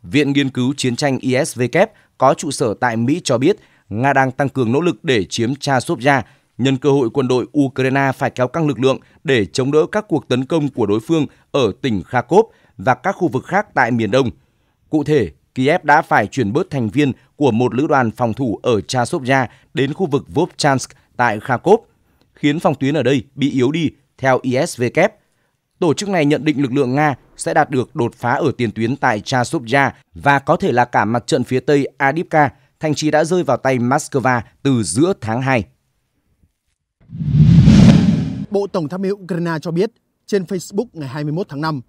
Viện Nghiên cứu Chiến tranh ISVK có trụ sở tại Mỹ cho biết Nga đang tăng cường nỗ lực để chiếm Chasovya, nhân cơ hội quân đội Ukraine phải kéo căng lực lượng để chống đỡ các cuộc tấn công của đối phương ở tỉnh Kharkov và các khu vực khác tại miền Đông. Cụ thể, Kiev đã phải chuyển bớt thành viên của một lữ đoàn phòng thủ ở Chasovia đến khu vực Vovchansk tại Kharkov, khiến phòng tuyến ở đây bị yếu đi, theo ISVK. Tổ chức này nhận định lực lượng Nga sẽ đạt được đột phá ở tiền tuyến tại Chasovya và có thể là cả mặt trận phía tây Adipka, thành trì đã rơi vào tay Moscow từ giữa tháng 2. Bộ Tổng tham mưu Ukraine cho biết trên Facebook ngày 21 tháng 5,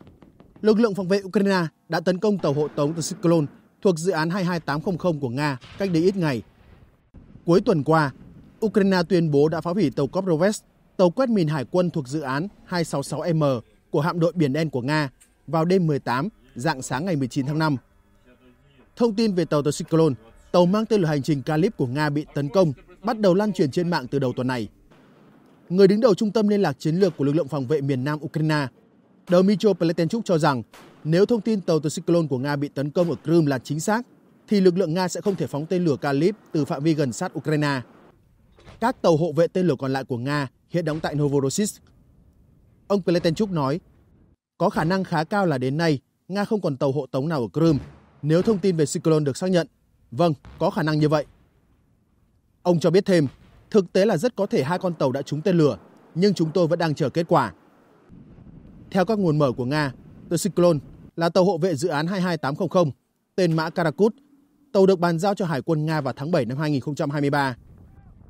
lực lượng phòng vệ Ukraine đã tấn công tàu hộ tống Cyclone thuộc dự án 22800 của Nga cách đây ít ngày. Cuối tuần qua, Ukraine tuyên bố đã phá hủy tàu Koprovets, tàu quét mìn hải quân thuộc dự án 266M của hạm đội Biển Đen của Nga vào đêm 18, dạng sáng ngày 19 tháng 5. Thông tin về tàu The Cyclone, tàu mang tên lửa hành trình Kalib của Nga bị tấn công, bắt đầu lan truyền trên mạng từ đầu tuần này. Người đứng đầu Trung tâm Liên lạc Chiến lược của lực lượng phòng vệ miền Nam Ukraine, Dmytro Pletenchuk cho rằng nếu thông tin tàu The Cyclone của Nga bị tấn công ở Crimea là chính xác, thì lực lượng Nga sẽ không thể phóng tên lửa Kalib từ phạm vi gần sát Ukraine. Các tàu hộ vệ tên lửa còn lại của Nga hiện đóng tại Novorossiysk. Ông Pletenchuk nói, có khả năng khá cao là đến nay Nga không còn tàu hộ tống nào ở Crimea nếu thông tin về Cyclone được xác nhận. Vâng, có khả năng như vậy. Ông cho biết thêm, thực tế là rất có thể hai con tàu đã trúng tên lửa, nhưng chúng tôi vẫn đang chờ kết quả. Theo các nguồn mở của Nga, The Cyclone là tàu hộ vệ dự án 22800, tên mã Karakut. Tàu được bàn giao cho Hải quân Nga vào tháng 7 năm 2023.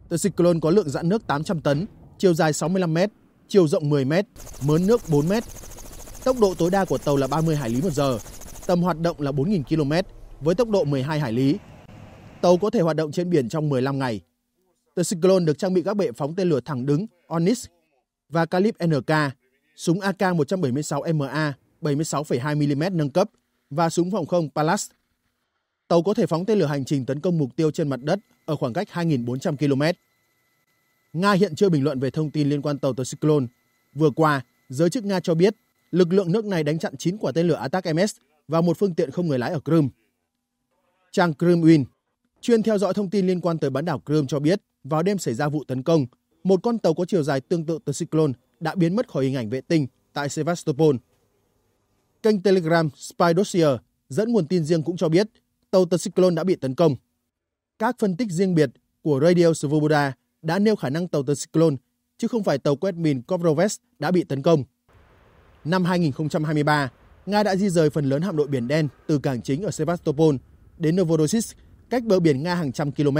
The Cyclone có lượng dạn nước 800 tấn, chiều dài 65 mét chiều rộng 10 m, mớn nước 4 m. Tốc độ tối đa của tàu là 30 hải lý một giờ, tầm hoạt động là 4.000 km với tốc độ 12 hải lý. Tàu có thể hoạt động trên biển trong 15 ngày. The Cyclone được trang bị các bệ phóng tên lửa thẳng đứng Onyx và Calip NK, súng AK-176MA 76,2mm nâng cấp và súng phòng không Pallas. Tàu có thể phóng tên lửa hành trình tấn công mục tiêu trên mặt đất ở khoảng cách 2.400 km. Nga hiện chưa bình luận về thông tin liên quan tàu tới Cyclone. Vừa qua, giới chức Nga cho biết lực lượng nước này đánh chặn 9 quả tên lửa Attack-MS và một phương tiện không người lái ở Crimea. Trang Kremlin, chuyên theo dõi thông tin liên quan tới bán đảo Crimea cho biết vào đêm xảy ra vụ tấn công, một con tàu có chiều dài tương tự tới Cyclone đã biến mất khỏi hình ảnh vệ tinh tại Sevastopol. Kênh Telegram Spy Dossier dẫn nguồn tin riêng cũng cho biết tàu The Cyclone đã bị tấn công. Các phân tích riêng biệt của Radio Svoboda đã nêu khả năng tàu The Cyclone chứ không phải tàu quét mìn Kovrovets đã bị tấn công. Năm 2023, Nga đã di rời phần lớn hạm đội Biển Đen từ cảng chính ở Sevastopol đến Novorossiysk, cách bờ biển Nga hàng trăm km.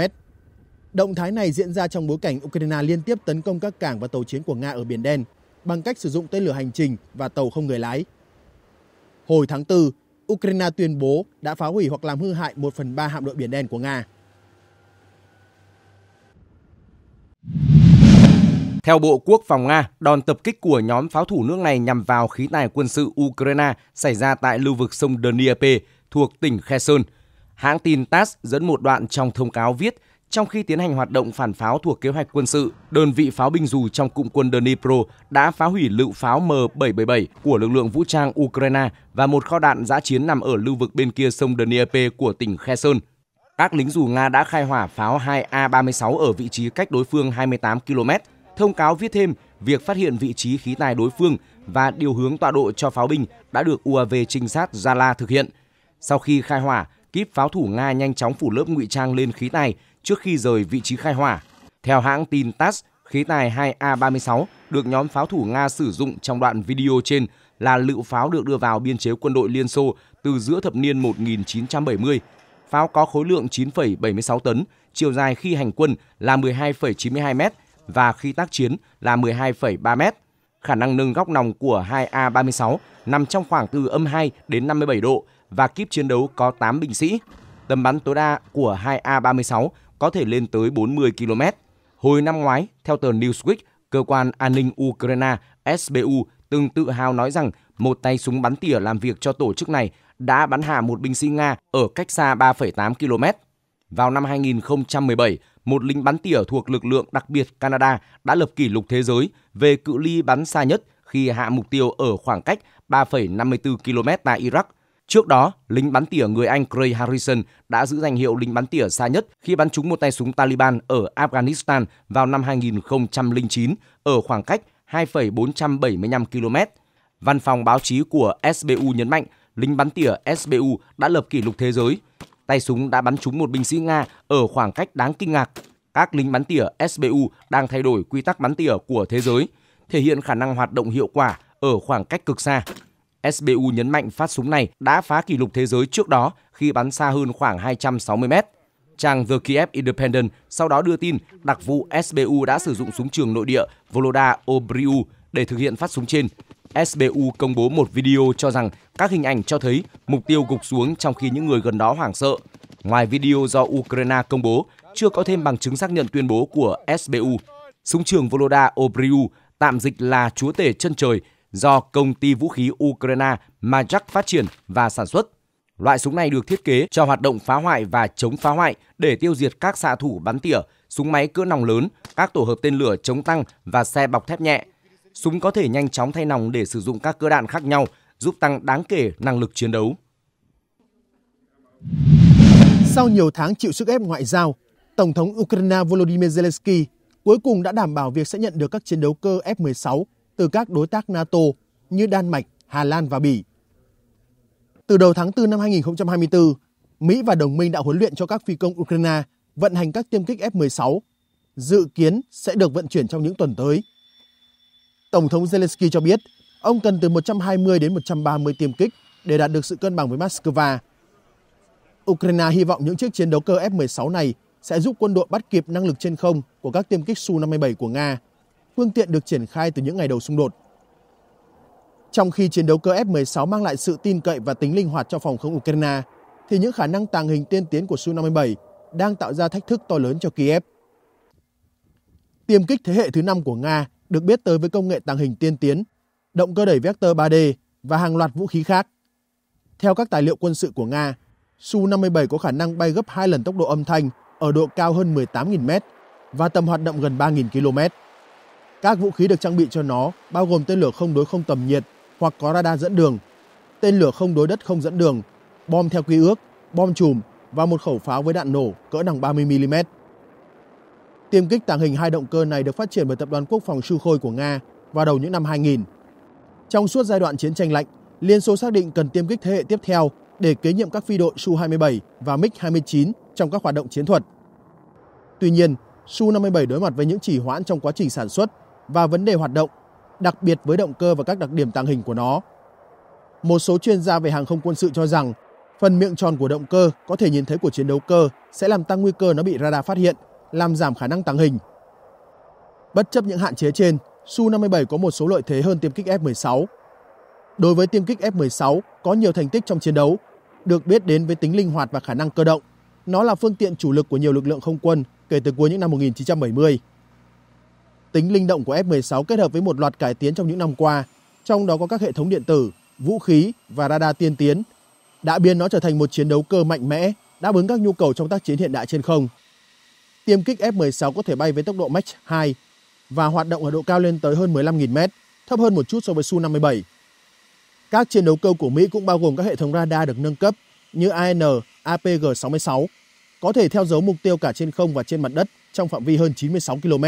Động thái này diễn ra trong bối cảnh Ukraine liên tiếp tấn công các cảng và tàu chiến của Nga ở Biển Đen bằng cách sử dụng tên lửa hành trình và tàu không người lái. Hồi tháng 4, Ukraine tuyên bố đã phá hủy hoặc làm hư hại 1 phần 3 hạm đội Biển Đen của Nga. Theo Bộ Quốc phòng Nga, đòn tập kích của nhóm pháo thủ nước này nhằm vào khí tài quân sự Ukraine xảy ra tại lưu vực sông Dnieper thuộc tỉnh Kherson. Hãng tin TASS dẫn một đoạn trong thông cáo viết Trong khi tiến hành hoạt động phản pháo thuộc kế hoạch quân sự, đơn vị pháo binh dù trong cụm quân Dnipro đã phá hủy lựu pháo M777 của lực lượng vũ trang Ukraine và một kho đạn giã chiến nằm ở lưu vực bên kia sông Dnieper của tỉnh Kherson. Các lính dù Nga đã khai hỏa pháo 2A-36 ở vị trí cách đối phương 28 km. Thông cáo viết thêm việc phát hiện vị trí khí tài đối phương và điều hướng tọa độ cho pháo binh đã được UAV trinh sát Zala thực hiện. Sau khi khai hỏa, kíp pháo thủ Nga nhanh chóng phủ lớp ngụy trang lên khí tài trước khi rời vị trí khai hỏa. Theo hãng tin TASS, khí tài 2A36 được nhóm pháo thủ Nga sử dụng trong đoạn video trên là lựu pháo được đưa vào biên chế quân đội Liên Xô từ giữa thập niên 1970. Pháo có khối lượng 9,76 tấn, chiều dài khi hành quân là 12,92 m và khi tác chiến là 12,3 m. Khả năng nâng góc nòng của 2A36 nằm trong khoảng từ âm 2 đến 57 độ và kíp chiến đấu có 8 binh sĩ. Tầm bắn tối đa của 2A36 có thể lên tới 40 km. Hồi năm ngoái, theo tờ Newsweek, cơ quan an ninh Ukraine SBU từng tự hào nói rằng một tay súng bắn tỉa làm việc cho tổ chức này đã bắn hạ một binh sĩ Nga ở cách xa 3,8 km. Vào năm 2017, một lính bắn tỉa thuộc lực lượng đặc biệt Canada đã lập kỷ lục thế giới về cự ly bắn xa nhất khi hạ mục tiêu ở khoảng cách 3,54 km tại Iraq – Trước đó, lính bắn tỉa người Anh Craig Harrison đã giữ danh hiệu lính bắn tỉa xa nhất khi bắn trúng một tay súng Taliban ở Afghanistan vào năm 2009 ở khoảng cách 2,475 km. Văn phòng báo chí của SBU nhấn mạnh lính bắn tỉa SBU đã lập kỷ lục thế giới. Tay súng đã bắn trúng một binh sĩ Nga ở khoảng cách đáng kinh ngạc. Các lính bắn tỉa SBU đang thay đổi quy tắc bắn tỉa của thế giới, thể hiện khả năng hoạt động hiệu quả ở khoảng cách cực xa. SBU nhấn mạnh phát súng này đã phá kỷ lục thế giới trước đó khi bắn xa hơn khoảng 260 mét. Trang The Kiev Independent sau đó đưa tin đặc vụ SBU đã sử dụng súng trường nội địa Voloda Obriu để thực hiện phát súng trên. SBU công bố một video cho rằng các hình ảnh cho thấy mục tiêu gục xuống trong khi những người gần đó hoảng sợ. Ngoài video do Ukraine công bố, chưa có thêm bằng chứng xác nhận tuyên bố của SBU. Súng trường Voloda Obriu tạm dịch là chúa tể chân trời do công ty vũ khí Ukraine Majak phát triển và sản xuất. Loại súng này được thiết kế cho hoạt động phá hoại và chống phá hoại để tiêu diệt các xạ thủ bắn tỉa, súng máy cỡ nòng lớn, các tổ hợp tên lửa chống tăng và xe bọc thép nhẹ. Súng có thể nhanh chóng thay nòng để sử dụng các cơ đạn khác nhau, giúp tăng đáng kể năng lực chiến đấu. Sau nhiều tháng chịu sức ép ngoại giao, Tổng thống Ukraine Volodymyr Zelensky cuối cùng đã đảm bảo việc sẽ nhận được các chiến đấu cơ F-16 từ các đối tác NATO như Đan Mạch, Hà Lan và Bỉ. Từ đầu tháng 4 năm 2024, Mỹ và đồng minh đã huấn luyện cho các phi công Ukraine vận hành các tiêm kích F-16, dự kiến sẽ được vận chuyển trong những tuần tới. Tổng thống Zelensky cho biết ông cần từ 120 đến 130 tiêm kích để đạt được sự cân bằng với Moscow. Ukraine hy vọng những chiếc chiến đấu cơ F-16 này sẽ giúp quân đội bắt kịp năng lực trên không của các tiêm kích Su-57 của Nga phương tiện được triển khai từ những ngày đầu xung đột. Trong khi chiến đấu cơ F-16 mang lại sự tin cậy và tính linh hoạt cho phòng không Ukraine, thì những khả năng tàng hình tiên tiến của Su-57 đang tạo ra thách thức to lớn cho Kiev. Tiêm kích thế hệ thứ 5 của Nga được biết tới với công nghệ tàng hình tiên tiến, động cơ đẩy vector 3D và hàng loạt vũ khí khác. Theo các tài liệu quân sự của Nga, Su-57 có khả năng bay gấp 2 lần tốc độ âm thanh ở độ cao hơn 18.000 m và tầm hoạt động gần 3.000 km. Các vũ khí được trang bị cho nó bao gồm tên lửa không đối không tầm nhiệt hoặc có radar dẫn đường, tên lửa không đối đất không dẫn đường, bom theo quy ước, bom chùm và một khẩu pháo với đạn nổ cỡ nòng 30mm. Tiêm kích tàng hình hai động cơ này được phát triển bởi tập đoàn quốc phòng Sukhoi của Nga vào đầu những năm 2000. Trong suốt giai đoạn chiến tranh lạnh, Liên Xô xác định cần tiêm kích thế hệ tiếp theo để kế nhiệm các phi đội Su-27 và MiG-29 trong các hoạt động chiến thuật. Tuy nhiên, Su-57 đối mặt với những chỉ hoãn trong quá trình sản xuất và vấn đề hoạt động, đặc biệt với động cơ và các đặc điểm tàng hình của nó. Một số chuyên gia về hàng không quân sự cho rằng phần miệng tròn của động cơ có thể nhìn thấy của chiến đấu cơ sẽ làm tăng nguy cơ nó bị radar phát hiện, làm giảm khả năng tàng hình. Bất chấp những hạn chế trên, Su-57 có một số lợi thế hơn tiêm kích F-16. Đối với tiêm kích F-16 có nhiều thành tích trong chiến đấu, được biết đến với tính linh hoạt và khả năng cơ động. Nó là phương tiện chủ lực của nhiều lực lượng không quân kể từ cuối những năm 1970. Tính linh động của F-16 kết hợp với một loạt cải tiến trong những năm qua, trong đó có các hệ thống điện tử, vũ khí và radar tiên tiến, đã biến nó trở thành một chiến đấu cơ mạnh mẽ, đáp ứng các nhu cầu trong tác chiến hiện đại trên không. Tiêm kích F-16 có thể bay với tốc độ Mach 2 và hoạt động ở độ cao lên tới hơn 15.000 mét, thấp hơn một chút so với Su-57. Các chiến đấu cơ của Mỹ cũng bao gồm các hệ thống radar được nâng cấp như AN, APG-66, có thể theo dấu mục tiêu cả trên không và trên mặt đất trong phạm vi hơn 96 km.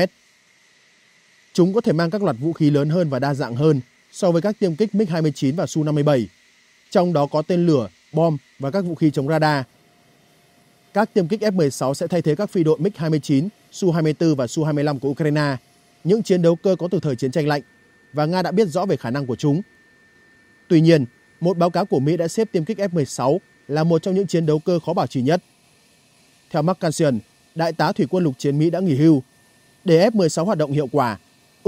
Chúng có thể mang các loạt vũ khí lớn hơn và đa dạng hơn so với các tiêm kích MiG-29 và Su-57, trong đó có tên lửa, bom và các vũ khí chống radar. Các tiêm kích F-16 sẽ thay thế các phi đội MiG-29, Su-24 và Su-25 của Ukraine, những chiến đấu cơ có từ thời chiến tranh lạnh, và Nga đã biết rõ về khả năng của chúng. Tuy nhiên, một báo cáo của Mỹ đã xếp tiêm kích F-16 là một trong những chiến đấu cơ khó bảo trì nhất. Theo Mark Cansion, đại tá thủy quân lục chiến Mỹ đã nghỉ hưu. Để F-16 hoạt động hiệu quả,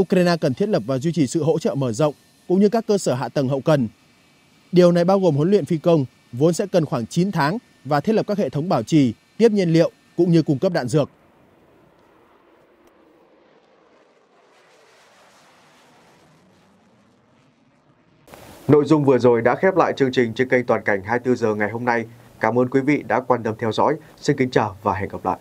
Ukraine cần thiết lập và duy trì sự hỗ trợ mở rộng cũng như các cơ sở hạ tầng hậu cần. Điều này bao gồm huấn luyện phi công, vốn sẽ cần khoảng 9 tháng và thiết lập các hệ thống bảo trì, tiếp nhiên liệu cũng như cung cấp đạn dược. Nội dung vừa rồi đã khép lại chương trình trên kênh Toàn cảnh 24 giờ ngày hôm nay. Cảm ơn quý vị đã quan tâm theo dõi. Xin kính chào và hẹn gặp lại.